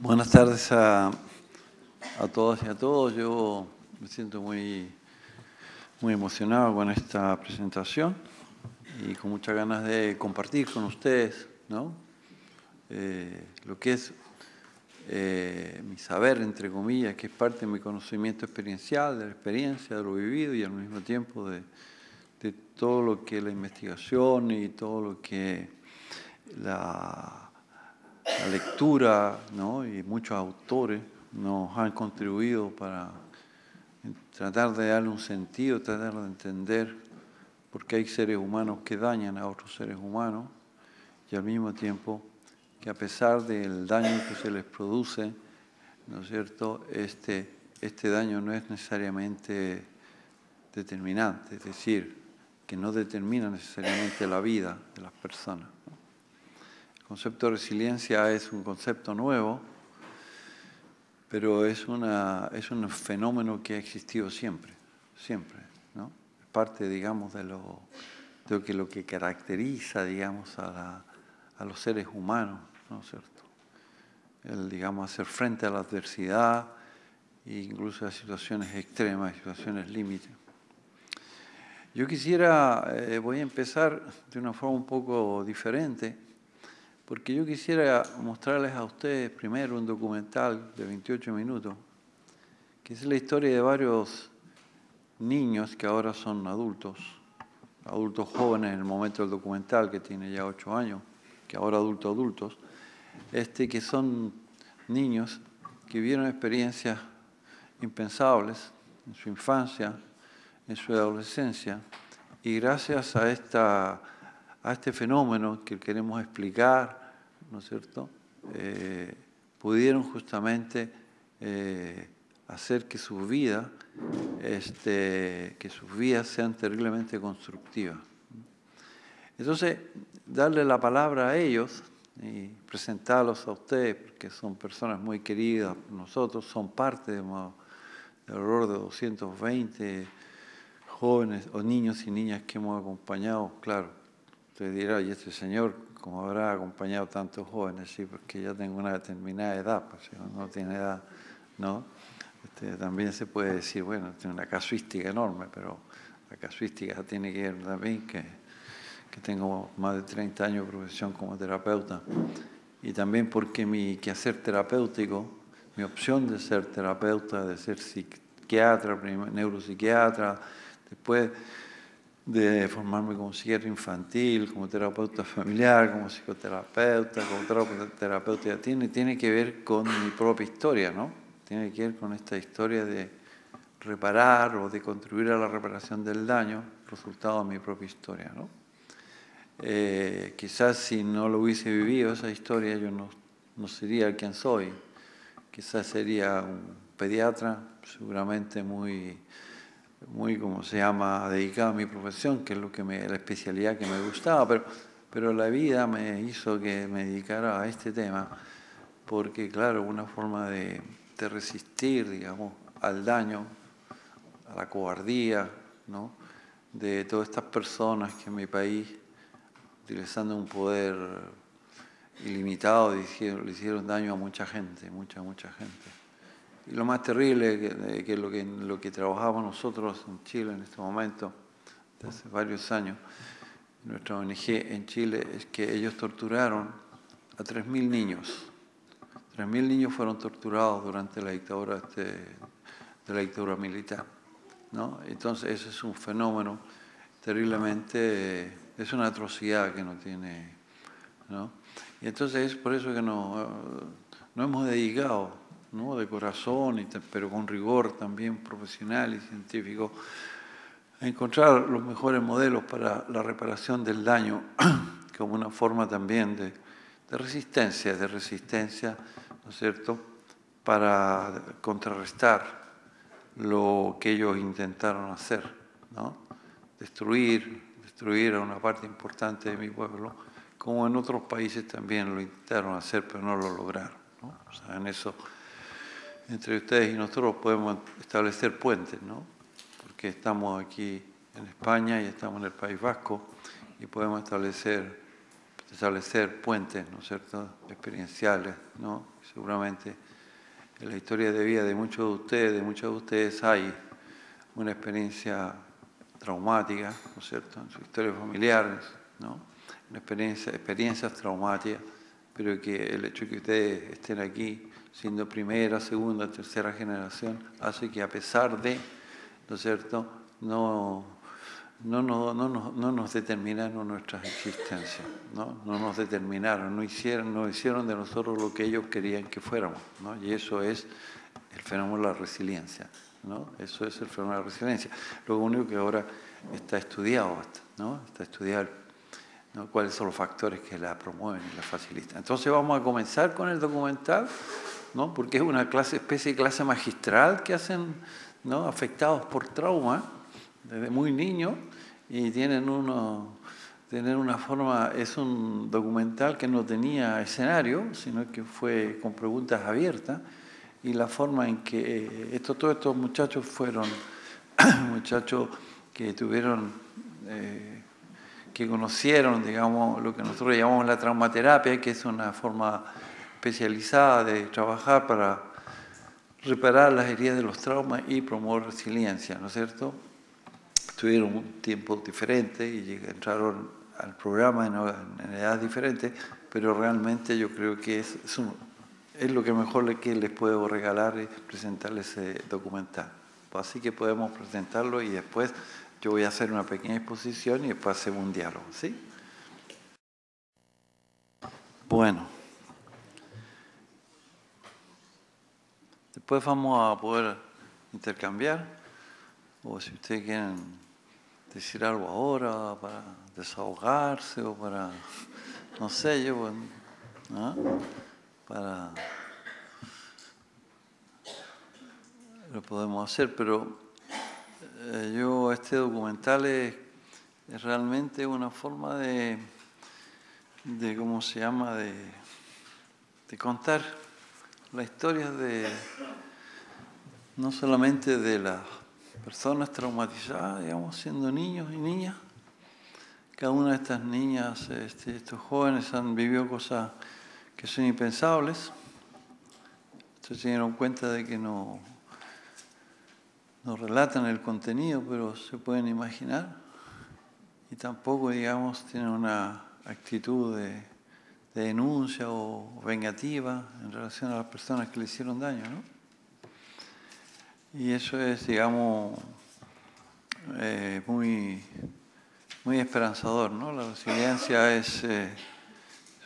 Buenas tardes a, todas y a todos. Yo me siento muy, muy emocionado con esta presentación y con muchas ganas de compartir con ustedes ¿no? Eh, lo que es eh, mi saber, entre comillas, que es parte de mi conocimiento experiencial, de la experiencia, de lo vivido y al mismo tiempo de, de todo lo que la investigación y todo lo que la la lectura ¿no? y muchos autores nos han contribuido para tratar de darle un sentido, tratar de entender por qué hay seres humanos que dañan a otros seres humanos y al mismo tiempo que a pesar del daño que se les produce, ¿no es cierto?, este, este daño no es necesariamente determinante, es decir, que no determina necesariamente la vida de las personas concepto de resiliencia es un concepto nuevo, pero es, una, es un fenómeno que ha existido siempre, siempre, ¿no? Parte, digamos, de lo, de que, lo que caracteriza, digamos, a, a los seres humanos, ¿no es cierto? El, digamos, hacer frente a la adversidad e incluso a situaciones extremas, situaciones límite. Yo quisiera, eh, voy a empezar de una forma un poco diferente, porque yo quisiera mostrarles a ustedes primero un documental de 28 minutos, que es la historia de varios niños que ahora son adultos, adultos jóvenes en el momento del documental, que tiene ya 8 años, que ahora adultos adultos, este, que son niños que vivieron experiencias impensables en su infancia, en su adolescencia, y gracias a esta a este fenómeno que queremos explicar, ¿no es cierto?, eh, pudieron justamente eh, hacer que sus vidas, este, que sus vidas sean terriblemente constructivas. Entonces, darle la palabra a ellos y presentarlos a ustedes, porque son personas muy queridas por nosotros, son parte de, del horror de 220 jóvenes o niños y niñas que hemos acompañado, claro, Usted dirá, y este señor, como habrá acompañado tantos jóvenes, sí, porque ya tengo una determinada edad, pues si uno no tiene edad, ¿no? Este, también se puede decir, bueno, tiene una casuística enorme, pero la casuística tiene que ver también que, que tengo más de 30 años de profesión como terapeuta y también porque mi quehacer terapéutico, mi opción de ser terapeuta, de ser psiquiatra, neuropsiquiatra, después de formarme como psiquiatra infantil, como terapeuta familiar, como psicoterapeuta, como terapeuta, tiene, tiene que ver con mi propia historia, ¿no? Tiene que ver con esta historia de reparar o de contribuir a la reparación del daño, resultado de mi propia historia, ¿no? Eh, quizás si no lo hubiese vivido esa historia yo no, no sería quien soy, quizás sería un pediatra seguramente muy muy, como se llama, dedicado a mi profesión, que es lo que me, la especialidad que me gustaba, pero, pero la vida me hizo que me dedicara a este tema, porque claro, una forma de, resistir, digamos, al daño, a la cobardía, ¿no? de todas estas personas que en mi país, utilizando un poder ilimitado, le hicieron daño a mucha gente, mucha, mucha gente. Lo más terrible, que, que, lo, que lo que trabajamos nosotros en Chile en este momento, desde hace varios años, nuestra ONG en Chile, es que ellos torturaron a 3.000 niños. 3.000 niños fueron torturados durante la dictadura, este, de la dictadura militar. ¿no? Entonces, ese es un fenómeno terriblemente, es una atrocidad que no tiene. ¿no? Y entonces es por eso que nos no hemos dedicado ¿no? de corazón, pero con rigor también profesional y científico, encontrar los mejores modelos para la reparación del daño como una forma también de, resistencia, de resistencia, ¿no es cierto?, para contrarrestar lo que ellos intentaron hacer, destruir, destruir a una parte importante de mi pueblo, como en otros países también lo intentaron hacer, pero no lo lograron. O sea, en eso entre ustedes y nosotros podemos establecer puentes, ¿no? Porque estamos aquí en España y estamos en el País Vasco y podemos establecer establecer puentes, ¿no es cierto?, experienciales, ¿no? Seguramente en la historia de vida de muchos de ustedes, de muchos de ustedes hay una experiencia traumática, ¿no es cierto?, en sus historias familiares, ¿no? Experiencia, experiencias traumáticas, pero que el hecho de que ustedes estén aquí siendo primera, segunda, tercera generación, hace que a pesar de, ¿no es cierto?, no, no, no, no, no nos determinaron nuestras existencias, ¿no? no nos determinaron, no hicieron, no hicieron de nosotros lo que ellos querían que fuéramos, ¿no? y eso es el fenómeno de la resiliencia, ¿no? eso es el fenómeno de la resiliencia. Lo único que ahora está estudiado, ¿no? está estudiado ¿no? cuáles son los factores que la promueven y la facilitan. Entonces vamos a comenzar con el documental, porque es una clase, especie de clase magistral que hacen afectados por trauma desde muy niños y tienen uno, tener una forma, es un documental que no tenía escenario, sino que fue con preguntas abiertas y la forma en que esto, todos estos muchachos fueron muchachos que tuvieron, eh, que conocieron, digamos, lo que nosotros llamamos la traumaterapia, que es una forma especializada de trabajar para reparar las heridas de los traumas y promover resiliencia, ¿no es cierto? tuvieron un tiempo diferente y entraron al programa en, edades diferentes, pero realmente yo creo que es, es, lo que mejor les puedo regalar y presentarles ese documental. Así que podemos presentarlo y después yo voy a hacer una pequeña exposición y después hacemos un diálogo. ¿sí? Bueno. Después vamos a poder intercambiar o si ustedes quieren decir algo ahora para desahogarse o para, no sé, yo, para... Lo podemos hacer, pero eh, yo, este documental es, realmente una forma de, de, ¿cómo se llama?, de contar la historia de, no solamente de la personas traumatizadas, digamos, siendo niños y niñas. Cada una de estas niñas, este, estos jóvenes han vivido cosas que son impensables. Se dieron cuenta de que no, no relatan el contenido, pero se pueden imaginar. Y tampoco, digamos, tienen una actitud de, de denuncia o vengativa en relación a las personas que le hicieron daño, ¿no? Y eso es, digamos, eh, muy, muy esperanzador, ¿no? La resiliencia es, eh,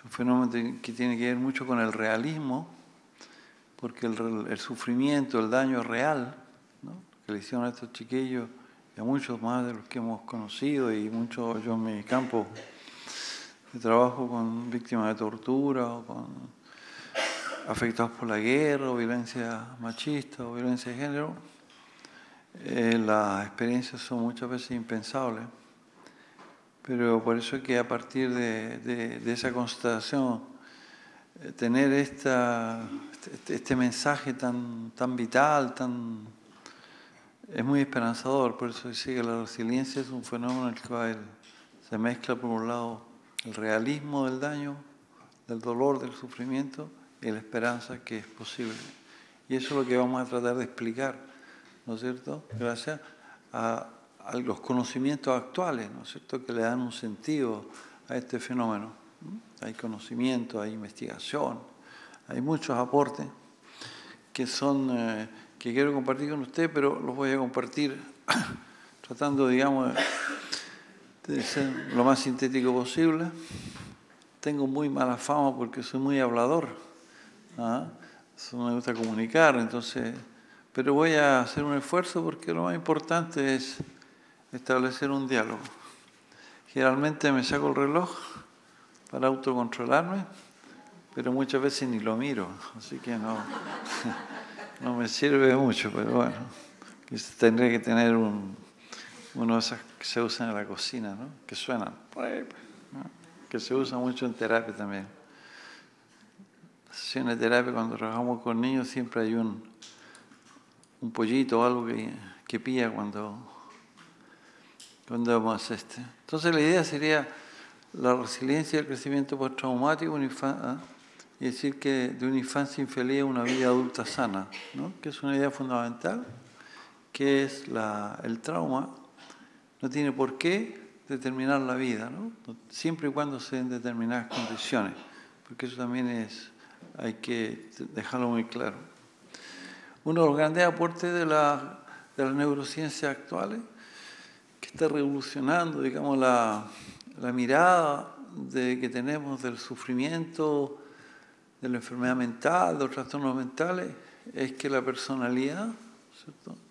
un fenómeno que tiene que ver mucho con el realismo, porque el, sufrimiento, el daño real, que le hicieron a estos chiquillos y a muchos más de los que hemos conocido y muchos, yo en mi campo de trabajo con víctimas de tortura o con afectados por la guerra violencia machista o violencia de género, eh, las experiencias son muchas veces impensables. Pero por eso es que a partir de, esa constatación, eh, tener esta, este, este, mensaje tan, tan vital, tan, es muy esperanzador. Por eso dice que la resiliencia es un fenómeno en el cual se mezcla por un lado el realismo del daño, del dolor, del sufrimiento, y la esperanza que es posible. Y eso es lo que vamos a tratar de explicar, ¿no es cierto? Gracias a, los conocimientos actuales, ¿no es cierto?, que le dan un sentido a este fenómeno. Hay conocimiento, hay investigación, hay muchos aportes que son eh, que quiero compartir con usted, pero los voy a compartir tratando, digamos, ser lo más sintético posible. Tengo muy mala fama porque soy muy hablador ¿Ah? Eso me gusta comunicar, entonces, pero voy a hacer un esfuerzo porque lo más importante es establecer un diálogo. Generalmente me saco el reloj para autocontrolarme, pero muchas veces ni lo miro, así que no, no me sirve mucho, pero bueno, tendré que tener un, de esos que se usan en la cocina, ¿no? que suenan, que se usa mucho en terapia también sesiones de terapia, cuando trabajamos con niños, siempre hay un, un pollito o algo que, que pilla cuando, cuando vamos a este. Entonces la idea sería la resiliencia y el crecimiento postraumático, ¿ah? y decir que de una infancia infeliz a una vida adulta sana, ¿no? que es una idea fundamental, que es la, el trauma, no tiene por qué determinar la vida, ¿no? siempre y cuando se den determinadas condiciones, porque eso también es, hay que dejarlo muy claro. Uno de los grandes aportes de, la, de las neurociencias actuales, que está revolucionando, digamos, la, mirada de, que tenemos del sufrimiento, de la enfermedad mental, de los trastornos mentales, es que la personalidad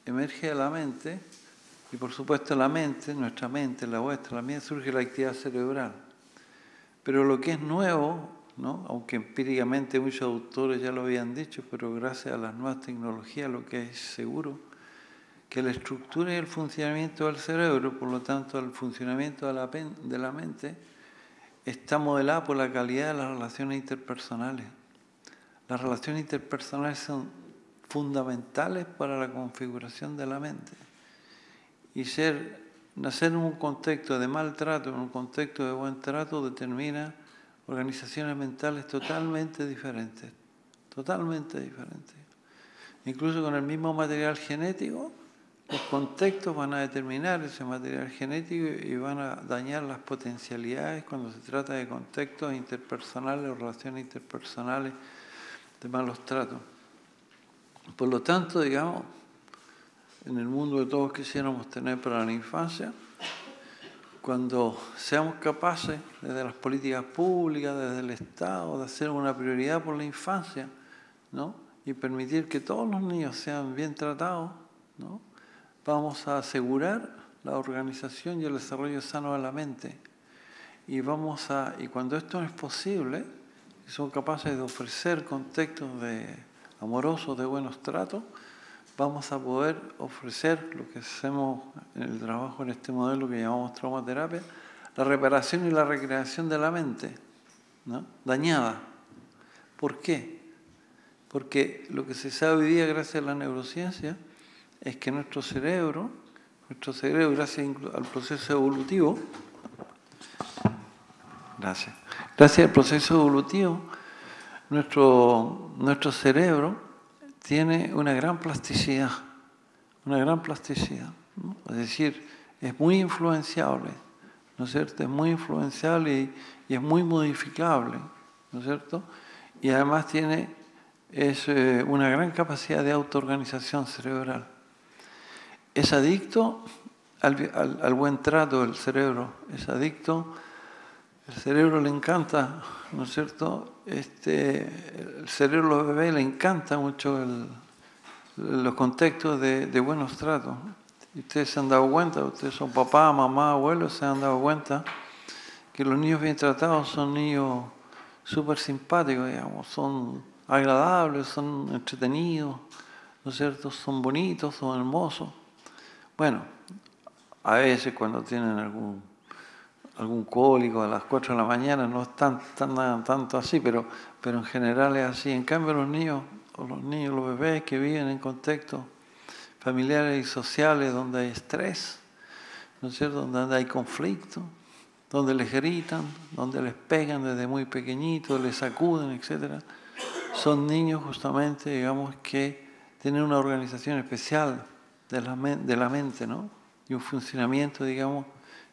emerge de la mente y por supuesto la mente, nuestra mente, la vuestra, la mía, surge la actividad cerebral. Pero lo que es nuevo, ¿no? aunque empíricamente muchos autores ya lo habían dicho, pero gracias a las nuevas tecnologías lo que es seguro, que la estructura y el funcionamiento del cerebro, por lo tanto el funcionamiento de la, mente, está modelada por la calidad de las relaciones interpersonales. Las relaciones interpersonales son fundamentales para la configuración de la mente. Y ser, nacer en un contexto de maltrato, en un contexto de buen trato, determina organizaciones mentales totalmente diferentes, totalmente diferentes. Incluso con el mismo material genético, los contextos van a determinar ese material genético y van a dañar las potencialidades cuando se trata de contextos interpersonales o relaciones interpersonales de malos tratos. Por lo tanto, digamos, en el mundo que todos quisiéramos tener para la infancia, cuando seamos capaces, desde las políticas públicas, desde el Estado, de hacer una prioridad por la infancia, ¿no? y permitir que todos los niños sean bien tratados, ¿no? vamos a asegurar la organización y el desarrollo sano de la mente. Y, vamos a, y cuando esto es posible, y son capaces de ofrecer contextos de, amorosos de buenos tratos, vamos a poder ofrecer lo que hacemos en el trabajo en este modelo que llamamos traumaterapia, la reparación y la recreación de la mente, ¿no? dañada. ¿Por qué? Porque lo que se sabe hoy día gracias a la neurociencia es que nuestro cerebro, nuestro cerebro, gracias al proceso evolutivo, gracias, gracias al proceso evolutivo, nuestro, nuestro cerebro tiene una gran plasticidad, una gran plasticidad, es decir, es muy influenciable, ¿no es cierto? Es muy influenciable y, es muy modificable, ¿no es cierto? Y además tiene es, eh, una gran capacidad de autoorganización cerebral es adicto al, buen trato del cerebro, es adicto, el cerebro le encanta, ¿no es cierto? Este, el cerebro de los bebés le encanta mucho los contextos de, buenos tratos. ustedes se han dado cuenta, ustedes son papá, mamá, abuelos, se han dado cuenta que los niños bien tratados son niños súper simpáticos, digamos, son agradables, son entretenidos, ¿no es cierto? Son bonitos, son hermosos. Bueno, a veces cuando tienen algún, algún cólico a las 4 de la mañana no es tan, tanto así, pero, pero en general es así. En cambio los niños, o los niños, los bebés que viven en contextos familiares y sociales donde hay estrés, ¿no es cierto? Donde hay conflicto, donde les gritan, donde les pegan desde muy pequeñitos, les sacuden, etc. Son niños justamente, digamos, que tienen una organización especial de la, de la mente, ¿no? Y un funcionamiento, digamos,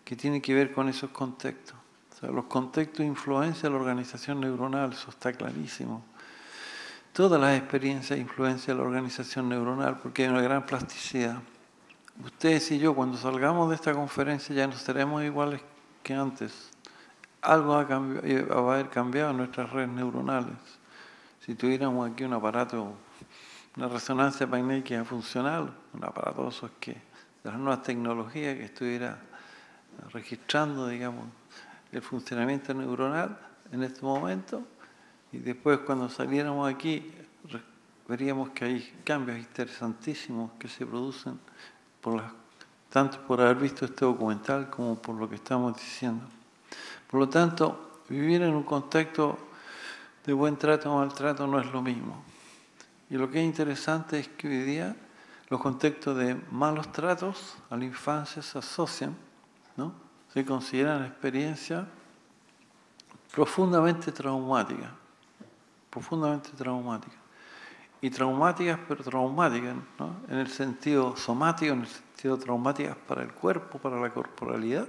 que tiene que ver con esos contextos. Los contextos influencian la organización neuronal, eso está clarísimo. Todas las experiencias influencian la organización neuronal porque hay una gran plasticidad. Ustedes y yo, cuando salgamos de esta conferencia, ya no seremos iguales que antes. Algo va a haber cambiado en nuestras redes neuronales. Si tuviéramos aquí un aparato una resonancia magnética funcional, un aparato que, de las nuevas tecnologías que estuviera registrando, digamos, el funcionamiento neuronal en este momento, y después cuando saliéramos aquí veríamos que hay cambios interesantísimos que se producen tanto por haber visto este documental como por lo que estamos diciendo. Por lo tanto, vivir en un contexto de buen trato o maltrato no es lo mismo. Y lo que es interesante es que hoy día los contextos de malos tratos a la infancia se asocian, ¿no? se consideran experiencias profundamente traumáticas, profundamente traumáticas. Y traumáticas, pero traumáticas, en el sentido somático, en el sentido traumáticas para el cuerpo, para la corporalidad,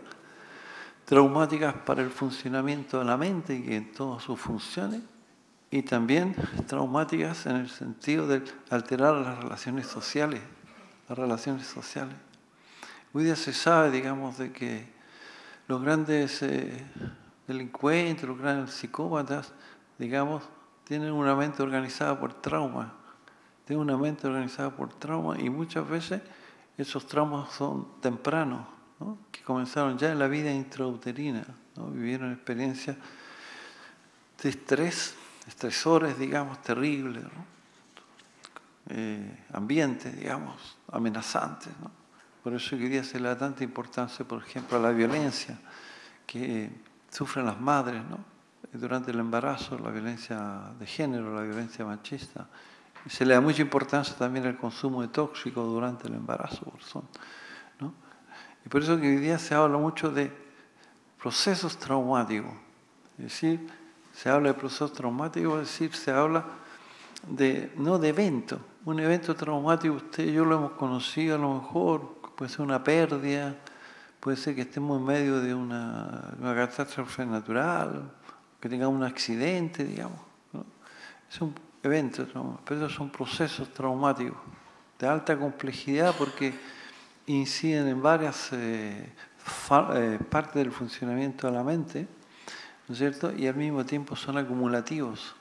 traumáticas para el funcionamiento de la mente y en todas sus funciones, y también traumáticas en el sentido de alterar las relaciones sociales, las relaciones sociales. Hoy día se sabe, digamos, de que los grandes eh, delincuentes, los grandes psicópatas, digamos, tienen una mente organizada por trauma, tienen una mente organizada por trauma y muchas veces esos traumas son tempranos, que comenzaron ya en la vida intrauterina, ¿no? vivieron experiencias de estrés, estresores, digamos, terribles, eh, ambientes, digamos, amenazantes. Por eso hoy día se le da tanta importancia, por ejemplo, a la violencia que sufren las madres durante el embarazo, la violencia de género, la violencia machista. Se le da mucha importancia también al consumo de tóxicos durante el embarazo. ¿no? Y por eso que hoy día se habla mucho de procesos traumáticos. Es decir, se habla de procesos traumáticos, es decir, se habla de, no de evento. Un evento traumático, usted y yo lo hemos conocido a lo mejor, puede ser una pérdida, puede ser que estemos en medio de una, catástrofe natural, que tengamos un accidente, digamos. Es un evento, pero son procesos traumáticos de alta complejidad porque inciden en varias eh, eh, partes del funcionamiento de la mente, ¿no es cierto? Y al mismo tiempo son acumulativos.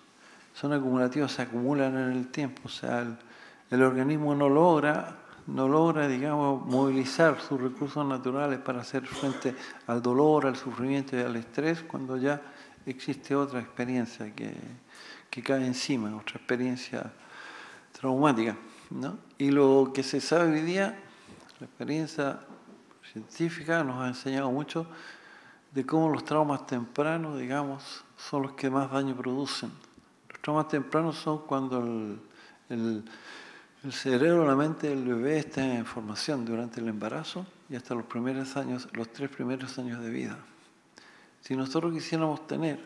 Son acumulativos, se acumulan en el tiempo. O sea, el, organismo no logra, no logra, digamos, movilizar sus recursos naturales para hacer frente al dolor, al sufrimiento y al estrés cuando ya existe otra experiencia que, que cae encima, otra experiencia traumática. ¿no? Y lo que se sabe hoy día la experiencia científica nos ha enseñado mucho de cómo los traumas tempranos, digamos, son los que más daño producen. Los traumas tempranos son cuando el, el, el cerebro, la mente del bebé está en formación durante el embarazo y hasta los primeros años, los tres primeros años de vida. Si nosotros quisiéramos tener,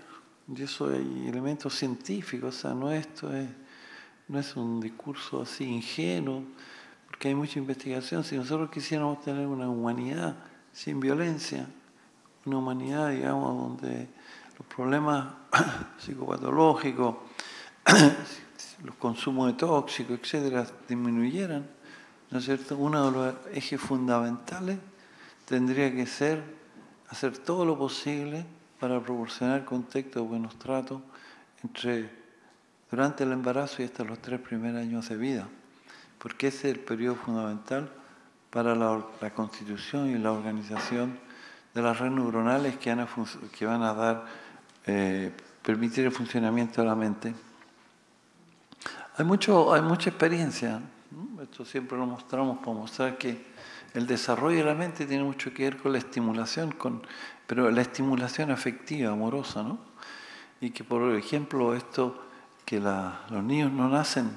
y eso hay elementos científicos, o sea, no esto es, no es un discurso así ingenuo, que hay mucha investigación, si nosotros quisiéramos tener una humanidad sin violencia, una humanidad, digamos, donde los problemas psicopatológicos, los consumos de tóxicos, etcétera, disminuyeran, ¿no es cierto? Uno de los ejes fundamentales tendría que ser hacer todo lo posible para proporcionar contexto de buenos tratos entre durante el embarazo y hasta los tres primeros años de vida porque ese es el periodo fundamental para la, constitución y la organización de las redes neuronales que van a, que van a dar, eh, permitir el funcionamiento de la mente. Hay, mucho, hay mucha experiencia, esto siempre lo mostramos para mostrar que el desarrollo de la mente tiene mucho que ver con la estimulación, con, pero la estimulación afectiva, amorosa, ¿no? Y que, por ejemplo, esto, que los niños no nacen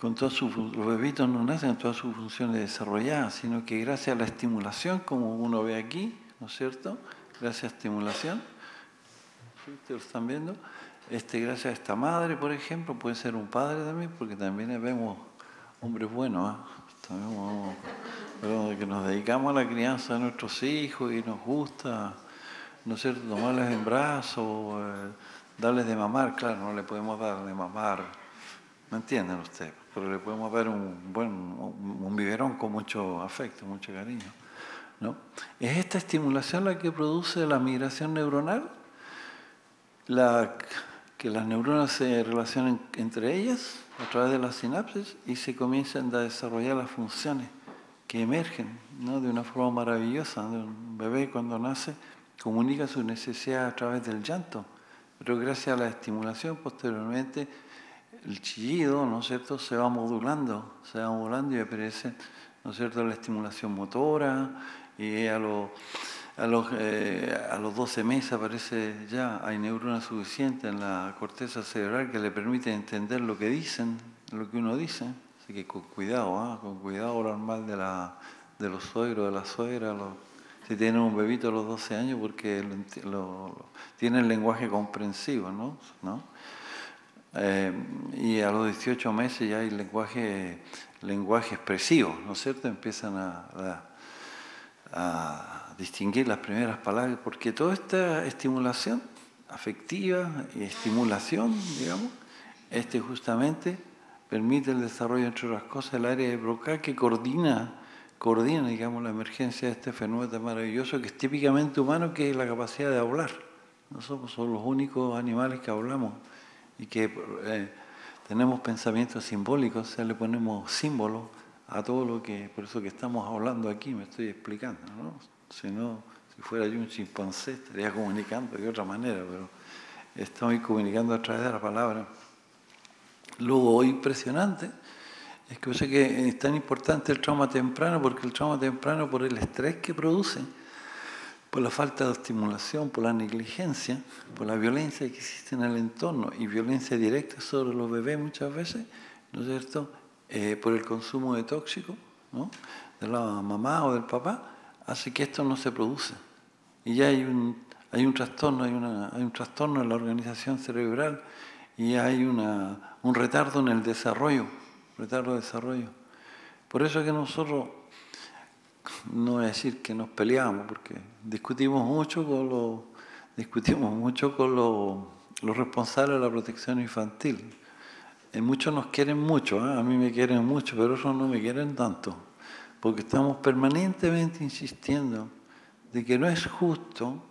con todas sus, los bebitos no nacen con todas sus funciones desarrolladas, sino que gracias a la estimulación, como uno ve aquí, ¿no es cierto? Gracias a estimulación, ustedes lo están viendo, este, gracias a esta madre, por ejemplo, puede ser un padre también, porque también vemos hombres buenos, ¿eh? que nos dedicamos a la crianza de nuestros hijos y nos gusta, ¿no es cierto?, tomarles en brazos, eh, darles de mamar, claro, no le podemos dar de mamar, ¿me entienden ustedes? pero le podemos dar un buen un biberón con mucho afecto, mucho cariño. ¿no? Es esta estimulación la que produce la migración neuronal, la, que las neuronas se relacionen entre ellas a través de las sinapsis y se comienzan a desarrollar las funciones que emergen ¿no? de una forma maravillosa. Un bebé cuando nace comunica su necesidad a través del llanto, pero gracias a la estimulación posteriormente el chillido, ¿no es cierto?, se va modulando, se va modulando y aparece, ¿no es cierto?, la estimulación motora y a los, a los, eh, a los 12 meses aparece ya, hay neuronas suficientes en la corteza cerebral que le permiten entender lo que dicen, lo que uno dice. Así que con cuidado, ¿ah? con cuidado normal de, la, de los suegros, de la suegra, si tienen un bebito a los 12 años porque tiene el lenguaje comprensivo, ¿no? ¿No? Eh, y a los 18 meses ya hay lenguaje, lenguaje expresivo, ¿no es cierto? Empiezan a distinguir las primeras palabras, porque toda esta estimulación afectiva y estimulación, digamos, este justamente permite el desarrollo, entre otras cosas, del área de Broca que coordina, coordina, digamos, la emergencia de este fenómeno maravilloso que es típicamente humano, que es la capacidad de hablar. No somos los únicos animales que hablamos y que eh, tenemos pensamientos simbólicos, o sea, le ponemos símbolos a todo lo que, por eso que estamos hablando aquí, me estoy explicando, ¿no? Si si fuera yo un chimpancé, estaría comunicando de otra manera, pero estoy comunicando a través de la palabra. Luego, impresionante, es que que es tan importante el trauma temprano, porque el trauma temprano, por el estrés que produce, por la falta de estimulación, por la negligencia, por la violencia que existe en el entorno y violencia directa sobre los bebés muchas veces, ¿no es cierto? Eh, por el consumo de tóxicos, ¿no? de la mamá o del papá, hace que esto no se produce. Y ya hay un, hay un trastorno, hay, una, hay un trastorno en la organización cerebral y hay una, un retardo en el desarrollo, de desarrollo. Por eso es que nosotros, no voy a decir que nos peleamos, porque discutimos mucho con los, discutimos mucho con los, los responsables de la protección infantil. Y muchos nos quieren mucho, ¿eh? a mí me quieren mucho, pero otros no me quieren tanto, porque estamos permanentemente insistiendo de que no es justo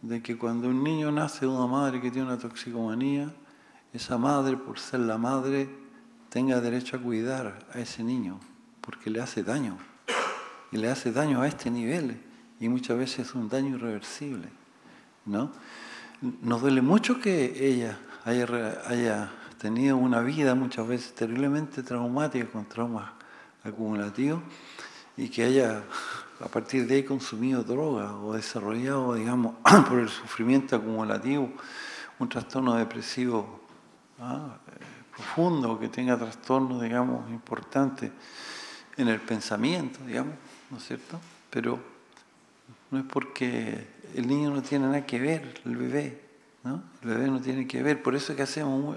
de que cuando un niño nace de una madre que tiene una toxicomanía, esa madre, por ser la madre, tenga derecho a cuidar a ese niño, porque le hace daño. Y le hace daño a este nivel, y muchas veces es un daño irreversible. ¿no? Nos duele mucho que ella haya, haya tenido una vida muchas veces terriblemente traumática, con traumas acumulativos, y que haya a partir de ahí consumido droga o desarrollado, digamos, por el sufrimiento acumulativo, un trastorno depresivo ¿ah? profundo, que tenga trastornos, digamos, importantes en el pensamiento, digamos, ¿no es cierto? Pero no es porque el niño no tiene nada que ver, el bebé, ¿no? El bebé no tiene que ver, por eso es que hacemos,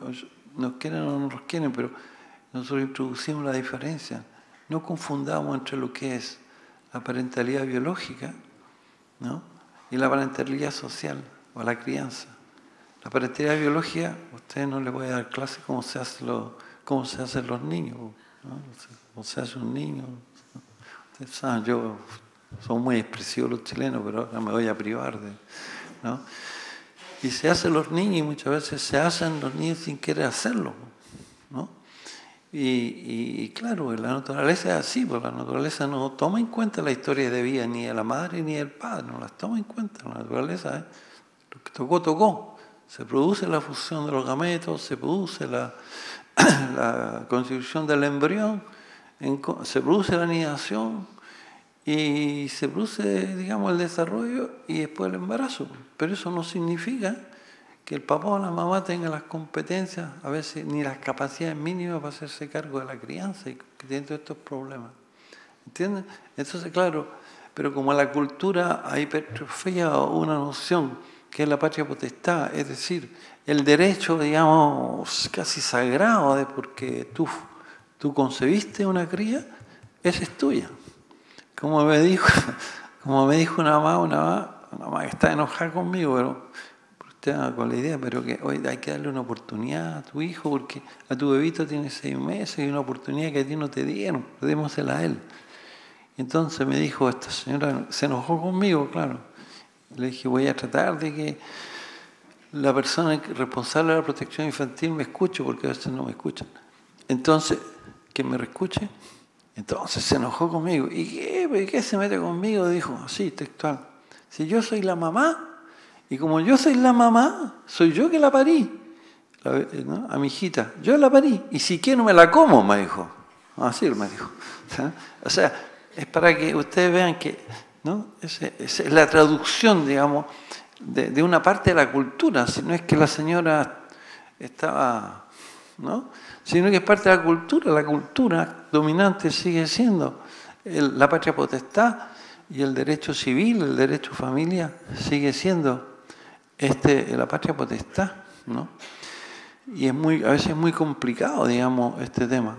nos quieren o no nos quieren, pero nosotros introducimos la diferencia. No confundamos entre lo que es la parentalidad biológica ¿no? y la parentalidad social o la crianza. La parentalidad biológica, usted no le voy a dar clase cómo se, hace lo, cómo se hacen los niños, ¿no? cómo se hace un niño. Ustedes saben, yo son muy expresivos los chilenos, pero ahora me voy a privar de. ¿no? Y se hacen los niños y muchas veces se hacen los niños sin querer hacerlo. ¿no? Y, claro, la naturaleza es así, porque la naturaleza no toma en cuenta la historia de vida ni de la madre ni del padre, no las toma en cuenta. La naturaleza es lo que tocó, tocó. Se produce la fusión de los gametos, se produce la, la constitución del embrión, se produce la anidación y se produce, digamos, el desarrollo y después el embarazo. Pero eso no significa que el papá o la mamá tengan las competencias, a veces ni las capacidades mínimas para hacerse cargo de la crianza y que tienen todos estos problemas. ¿Entienden? Entonces, claro, pero como la cultura ha hipertrofiado una noción que es la patria potestad, es decir, el derecho, digamos, casi sagrado de porque tú, tú concebiste una cría, esa es tuya. Como me dijo, como me dijo una mamá, una mamá, una mamá que está enojada conmigo, pero con la idea, pero que hoy hay que darle una oportunidad a tu hijo porque a tu bebito tiene seis meses y una oportunidad que a ti no te dieron, démosela a él. Entonces me dijo, esta señora se enojó conmigo, claro. Le dije, voy a tratar de que la persona responsable de la protección infantil me escuche, porque a veces no me escuchan. Entonces, que me reescuche. Entonces se enojó conmigo. ¿Y qué, qué se mete conmigo? Dijo, así, textual. Si yo soy la mamá, y como yo soy la mamá, soy yo que la parí, a mi hijita, yo la parí, y si quiero me la como, me dijo. Así me dijo. O sea, es para que ustedes vean que es la traducción, digamos, de, una parte de la cultura, si no es que la señora estaba, ¿no? sino que es parte de la cultura, la cultura dominante sigue siendo la patria potestad, y el derecho civil, el derecho familia, sigue siendo este, la patria potestad, ¿no? Y es muy, a veces es muy complicado, digamos, este tema.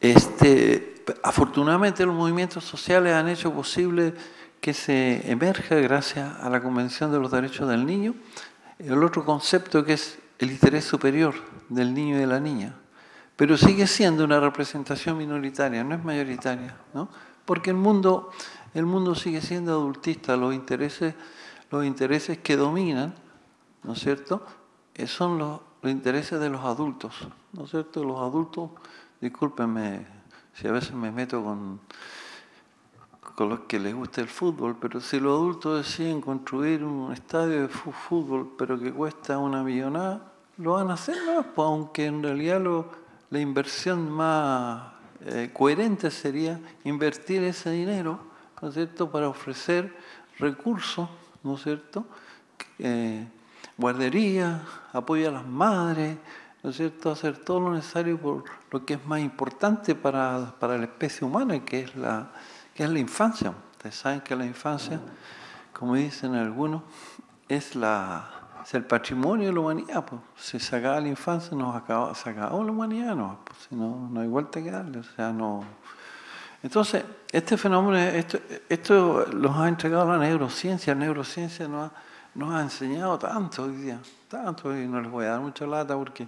Este, afortunadamente los movimientos sociales han hecho posible que se emerja, gracias a la Convención de los Derechos del Niño, el otro concepto que es el interés superior del niño y de la niña. Pero sigue siendo una representación minoritaria, no es mayoritaria, ¿no? Porque el mundo, el mundo sigue siendo adultista, los intereses, los intereses que dominan, ¿no es cierto?, eh, son los, intereses de los adultos, ¿no es cierto? Los adultos, discúlpenme si a veces me meto con, los que les gusta el fútbol, pero si los adultos deciden construir un estadio de fútbol, pero que cuesta una millonada, lo van a hacer, ¿no? Pues aunque en realidad la inversión más eh, coherente sería invertir ese dinero, ¿no es cierto?, para ofrecer recursos, ¿no es cierto?, eh, guardería, apoyo a las madres, ¿no es cierto?, hacer todo lo necesario por lo que es más importante para, para la especie humana, que es la ¿Qué es la infancia? Ustedes saben que la infancia, como dicen algunos, es, la, el patrimonio de la humanidad. Pues. Si se la infancia, nos acaba, se la humanidad, no, pues, no, no hay vuelta que darle. O sea, no. Entonces, este fenómeno, esto, esto los ha entregado la neurociencia. La neurociencia nos ha, nos ha enseñado tanto hoy día, tanto, y no les voy a dar mucha lata porque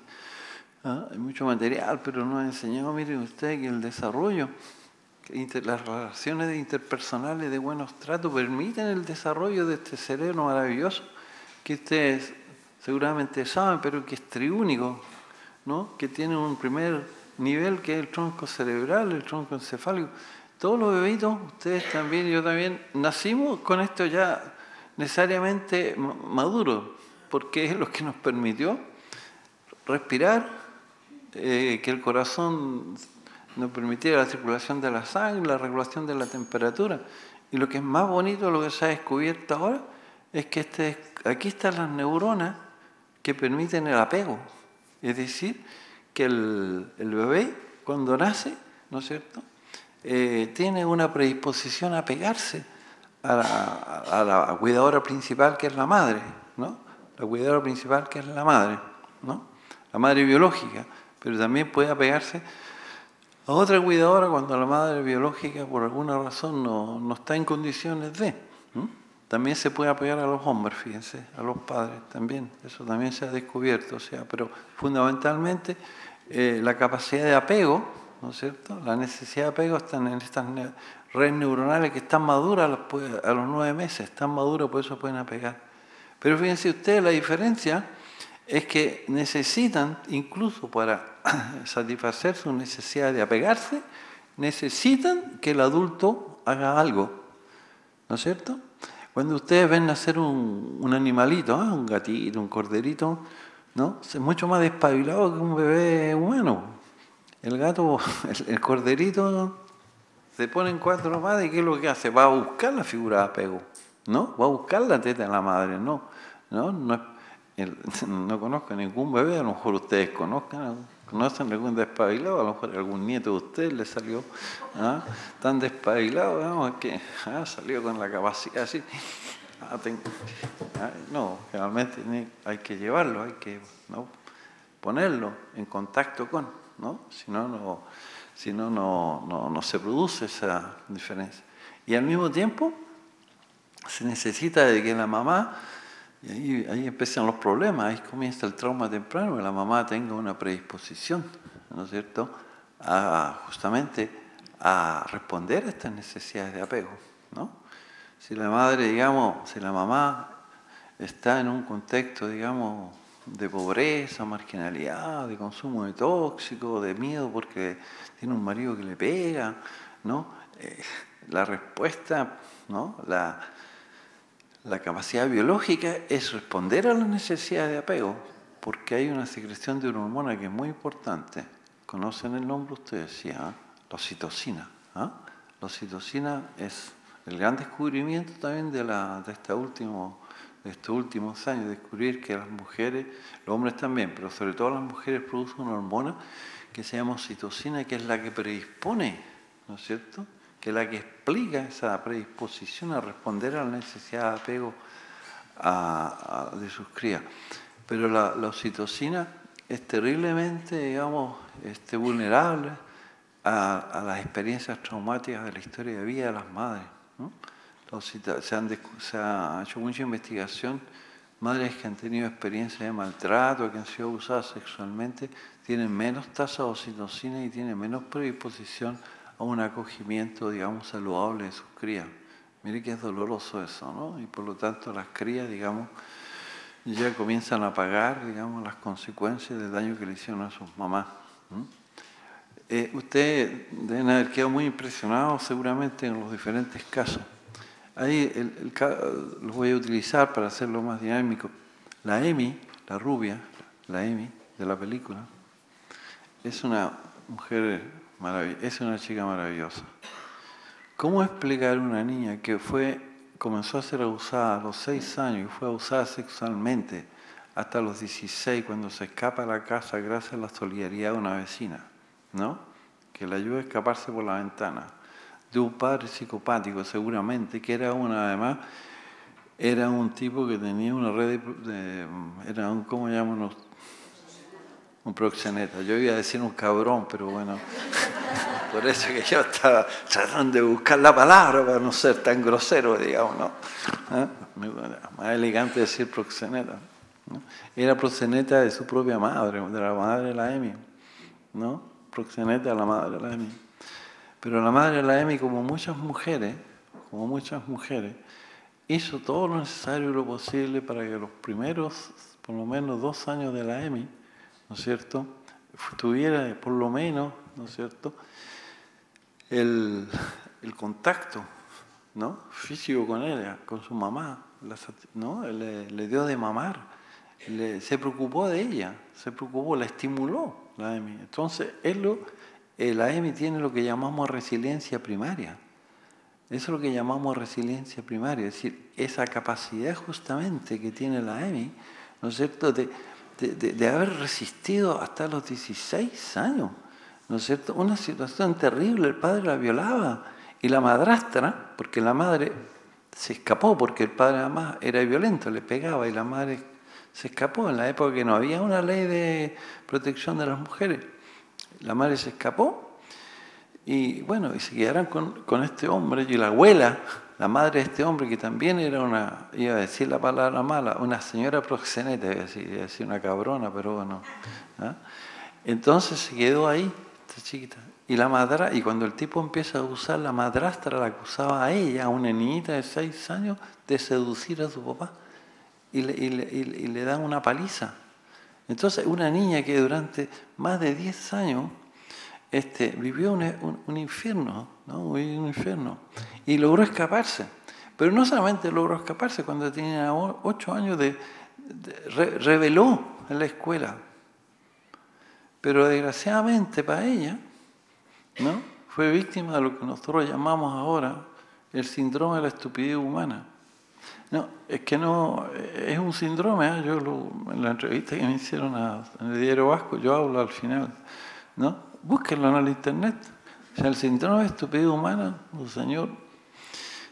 ¿ah? hay mucho material, pero nos ha enseñado, miren ustedes, que el desarrollo las relaciones interpersonales de buenos tratos permiten el desarrollo de este cerebro maravilloso que ustedes seguramente saben, pero que es triúnico, ¿no? que tiene un primer nivel que es el tronco cerebral, el tronco encefálico. Todos los bebitos, ustedes también yo también, nacimos con esto ya necesariamente maduro, porque es lo que nos permitió respirar, eh, que el corazón nos permitiera la circulación de la sangre, la regulación de la temperatura. Y lo que es más bonito, lo que se ha descubierto ahora, es que este, aquí están las neuronas que permiten el apego. Es decir, que el, bebé, cuando nace, ¿no es cierto?, eh, tiene una predisposición a pegarse a la, cuidadora principal que es la madre, ¿no? La cuidadora principal que es la madre, ¿no? La madre biológica, pero también puede apegarse a otra cuidadora cuando la madre biológica por alguna razón no, está en condiciones de. También se puede apoyar a los hombres, fíjense, a los padres también. Eso también se ha descubierto. O sea, pero fundamentalmente eh, la capacidad de apego, ¿no es cierto? La necesidad de apego están en estas redes neuronales que están maduras a los nueve meses, están maduras, por eso pueden apegar. Pero fíjense ustedes la diferencia es que necesitan, incluso para satisfacer su necesidad de apegarse, necesitan que el adulto haga algo. ¿No es cierto? Cuando ustedes ven nacer un, animalito, ¿ah? un gatito, un corderito, ¿no? es mucho más despabilado que un bebé humano. El gato, el, corderito, se pone en cuatro más y ¿qué es lo que hace? Va a buscar la figura de apego, ¿no? Va a buscar la teta de la madre, ¿no? ¿No? no es no conozco ningún bebé, a lo mejor ustedes conozcan, conocen algún despabilado, a lo mejor algún nieto de ustedes le salió ¿ah? tan despabilado, vamos, que ¿ah? salió con la capacidad así. Ah, no, realmente hay que llevarlo, hay que ponerlo en contacto con, ¿no? si no, no, si no, no, no se produce esa diferencia. Y al mismo tiempo se necesita de que la mamá y ahí, ahí empiezan los problemas, ahí comienza el trauma temprano, que la mamá tenga una predisposición, ¿no es cierto?, a, justamente a responder a estas necesidades de apego, ¿no? Si la madre, digamos, si la mamá está en un contexto, digamos, de pobreza, marginalidad, de consumo de tóxicos, de miedo porque tiene un marido que le pega, ¿no? Eh, la respuesta, ¿no? La, capacidad biológica es responder a las necesidades de apego, porque hay una secreción de una hormona que es muy importante. ¿Conocen el nombre ustedes? Sí, ¿ah? la oxitocina. ¿ah? La oxitocina es el gran descubrimiento también de, la, este último, estos últimos años, descubrir que las mujeres, los hombres también, pero sobre todo las mujeres producen una hormona que se llama oxitocina, que es la que predispone, ¿no es cierto?, que es la que explica esa predisposición a responder a la necesidad de apego de sus crías. Pero la, oxitocina es terriblemente, digamos, este, vulnerable a, las experiencias traumáticas de la historia de vida de las madres. Se, han, ha hecho mucha investigación madres que han tenido experiencias de maltrato, que han sido abusadas sexualmente, tienen menos tasa de oxitocina y tienen menos predisposición a un acogimiento, digamos, saludable de sus crías. Mire que es doloroso eso, ¿no? Y por lo tanto las crías, digamos, ya comienzan a pagar, digamos, las consecuencias del daño que le hicieron a sus mamás. Eh, ustedes deben haber quedado muy impresionados seguramente en los diferentes casos. Ahí el, los voy a utilizar para hacerlo más dinámico. La Emi, la rubia, la Emi de la película, es una mujer maravillosa, es una chica maravillosa. ¿Cómo explicar a una niña que fue, comenzó a ser abusada a los seis años y fue abusada sexualmente hasta los 16 cuando se escapa a la casa gracias a la solidaridad de una vecina, ¿no? Que le ayuda a escaparse por la ventana de un padre psicopático seguramente, que era una además, era un tipo que tenía una red de, era un, ¿cómo llamamos? Un proxeneta. Yo iba a decir un cabrón, pero bueno, por eso que yo estaba tratando de buscar la palabra para no ser tan grosero, digamos, ¿no? ¿Eh? Más elegante decir proxeneta. Era proxeneta de su propia madre, de la madre de la Emi, ¿no? Proxeneta de la madre la Emi. Pero la madre la Emi, como muchas mujeres, como muchas mujeres, hizo todo lo necesario y lo posible para que los primeros, por lo menos dos años de la Emi, ¿no es cierto?, tuviera por lo menos, ¿no es cierto?, el, contacto ¿no? físico con ella, con su mamá, ¿no? le, dio de mamar, se preocupó de ella, se preocupó, la estimuló la Emi. Entonces, él lo la EMI tiene lo que llamamos resiliencia primaria. Eso es lo que llamamos resiliencia primaria, es decir, esa capacidad justamente que tiene la EMI, ¿no es cierto?, de, haber resistido hasta los 16 años, ¿no es cierto?, una situación terrible, el padre la violaba y la madrastra, porque la madre se escapó, porque el padre además era violento, le pegaba y la madre se escapó en la época que no había una ley de protección de las mujeres la madre se escapó y bueno, y se quedaron con, este hombre y la abuela, la madre de este hombre que también era una, iba a decir la palabra mala, una señora proxeneta, iba a decir, una cabrona, pero bueno. ¿ah? Entonces se quedó ahí, esta chiquita. Y la madra, y cuando el tipo empieza a usar la madrastra, la acusaba a ella, a una niñita de seis años, de seducir a su papá. Y le, y le dan una paliza. Entonces, una niña que durante más de 10 años este, vivió un, infierno, ¿no? un infierno, y logró escaparse. Pero no solamente logró escaparse, cuando tenía 8 años de, reveló en la escuela. Pero desgraciadamente para ella, ¿no? fue víctima de lo que nosotros llamamos ahora el síndrome de la estupidez humana. No, es que no, es un síndrome. ¿eh? Yo en la entrevista que me hicieron en el diario Vasco, yo hablo al final. ¿no? Búsquenlo en el internet. O sea, el síndrome de estupidez humana, un señor,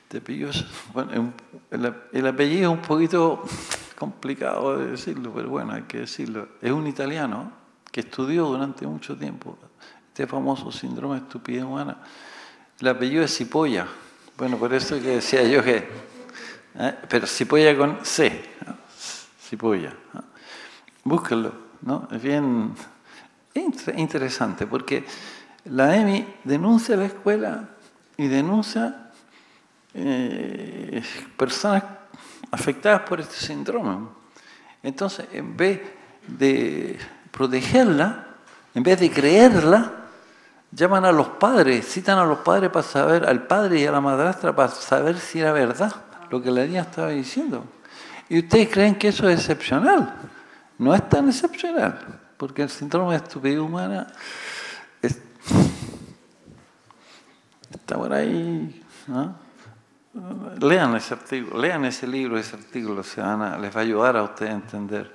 te pilló. Bueno, el, apellido es un poquito complicado de decirlo, pero bueno, hay que decirlo. Es un italiano que estudió durante mucho tiempo este famoso síndrome de estupidez humana. El apellido es Cipolla. Bueno, por eso que decía yo que ¿eh? pero Cipolla con C, Cipolla. Búsquenlo, ¿no? Es bien interesante porque la EMI denuncia la escuela y denuncia eh, personas afectadas por este síndrome. Entonces, en vez de protegerla, en vez de creerla, llaman a los padres, citan a los padres para saber, al padre y a la madrastra para saber si era verdad lo que la niña estaba diciendo. Y ustedes creen que eso es excepcional. No es tan excepcional, porque el síndrome de estupidez humana está por ahí. Lean ese artículo, lean ese libro, ese artículo, se van les va a ayudar a ustedes a entender.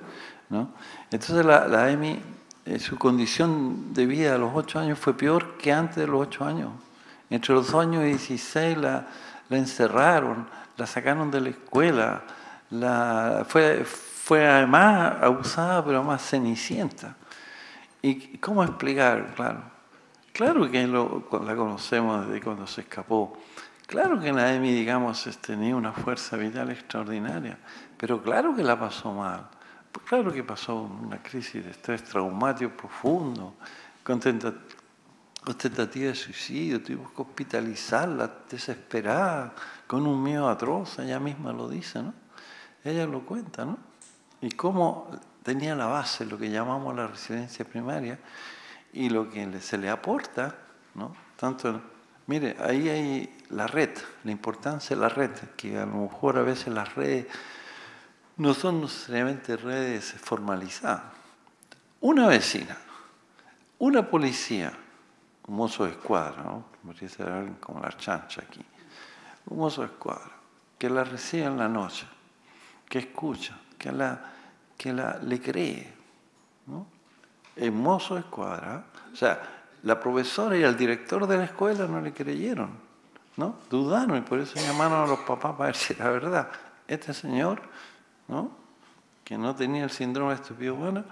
¿no? Entonces la, la EMI, eh, su condición de vida a los ocho años fue peor que antes de los ocho años. Entre los años 16 la, la encerraron, la sacaron de la escuela, la, fue, fue además abusada, pero más cenicienta. ¿Y cómo explicar? Claro, claro que la conocemos desde cuando se escapó. Claro que la EMI, digamos, tenía una fuerza vital extraordinaria, pero claro que la pasó mal. Pues claro que pasó una crisis de estrés traumático profundo, con tentativa de suicidio, tuvimos que hospitalizarla desesperada, con un miedo atroz, ella misma lo dice, ¿no? Ella lo cuenta, ¿no? Y cómo tenía la base, lo que llamamos la residencia primaria, y lo que se le aporta, ¿no? Tanto, mire, ahí hay la red, la importancia de la red, que a lo mejor a veces las redes no son necesariamente redes formalizadas. Una vecina, una policía, un mozo de escuadra, ¿no? Podría ser la chancha aquí, un mozo de escuadra, que la recibe en la noche, que escucha, que, la, que la, le cree. ¿no? El mozo de escuadra, o sea, la profesora y el director de la escuela no le creyeron, ¿no? Dudaron y por eso llamaron a los papás para ver si era verdad. Este señor ¿no? que no tenía el síndrome de estupidez bueno,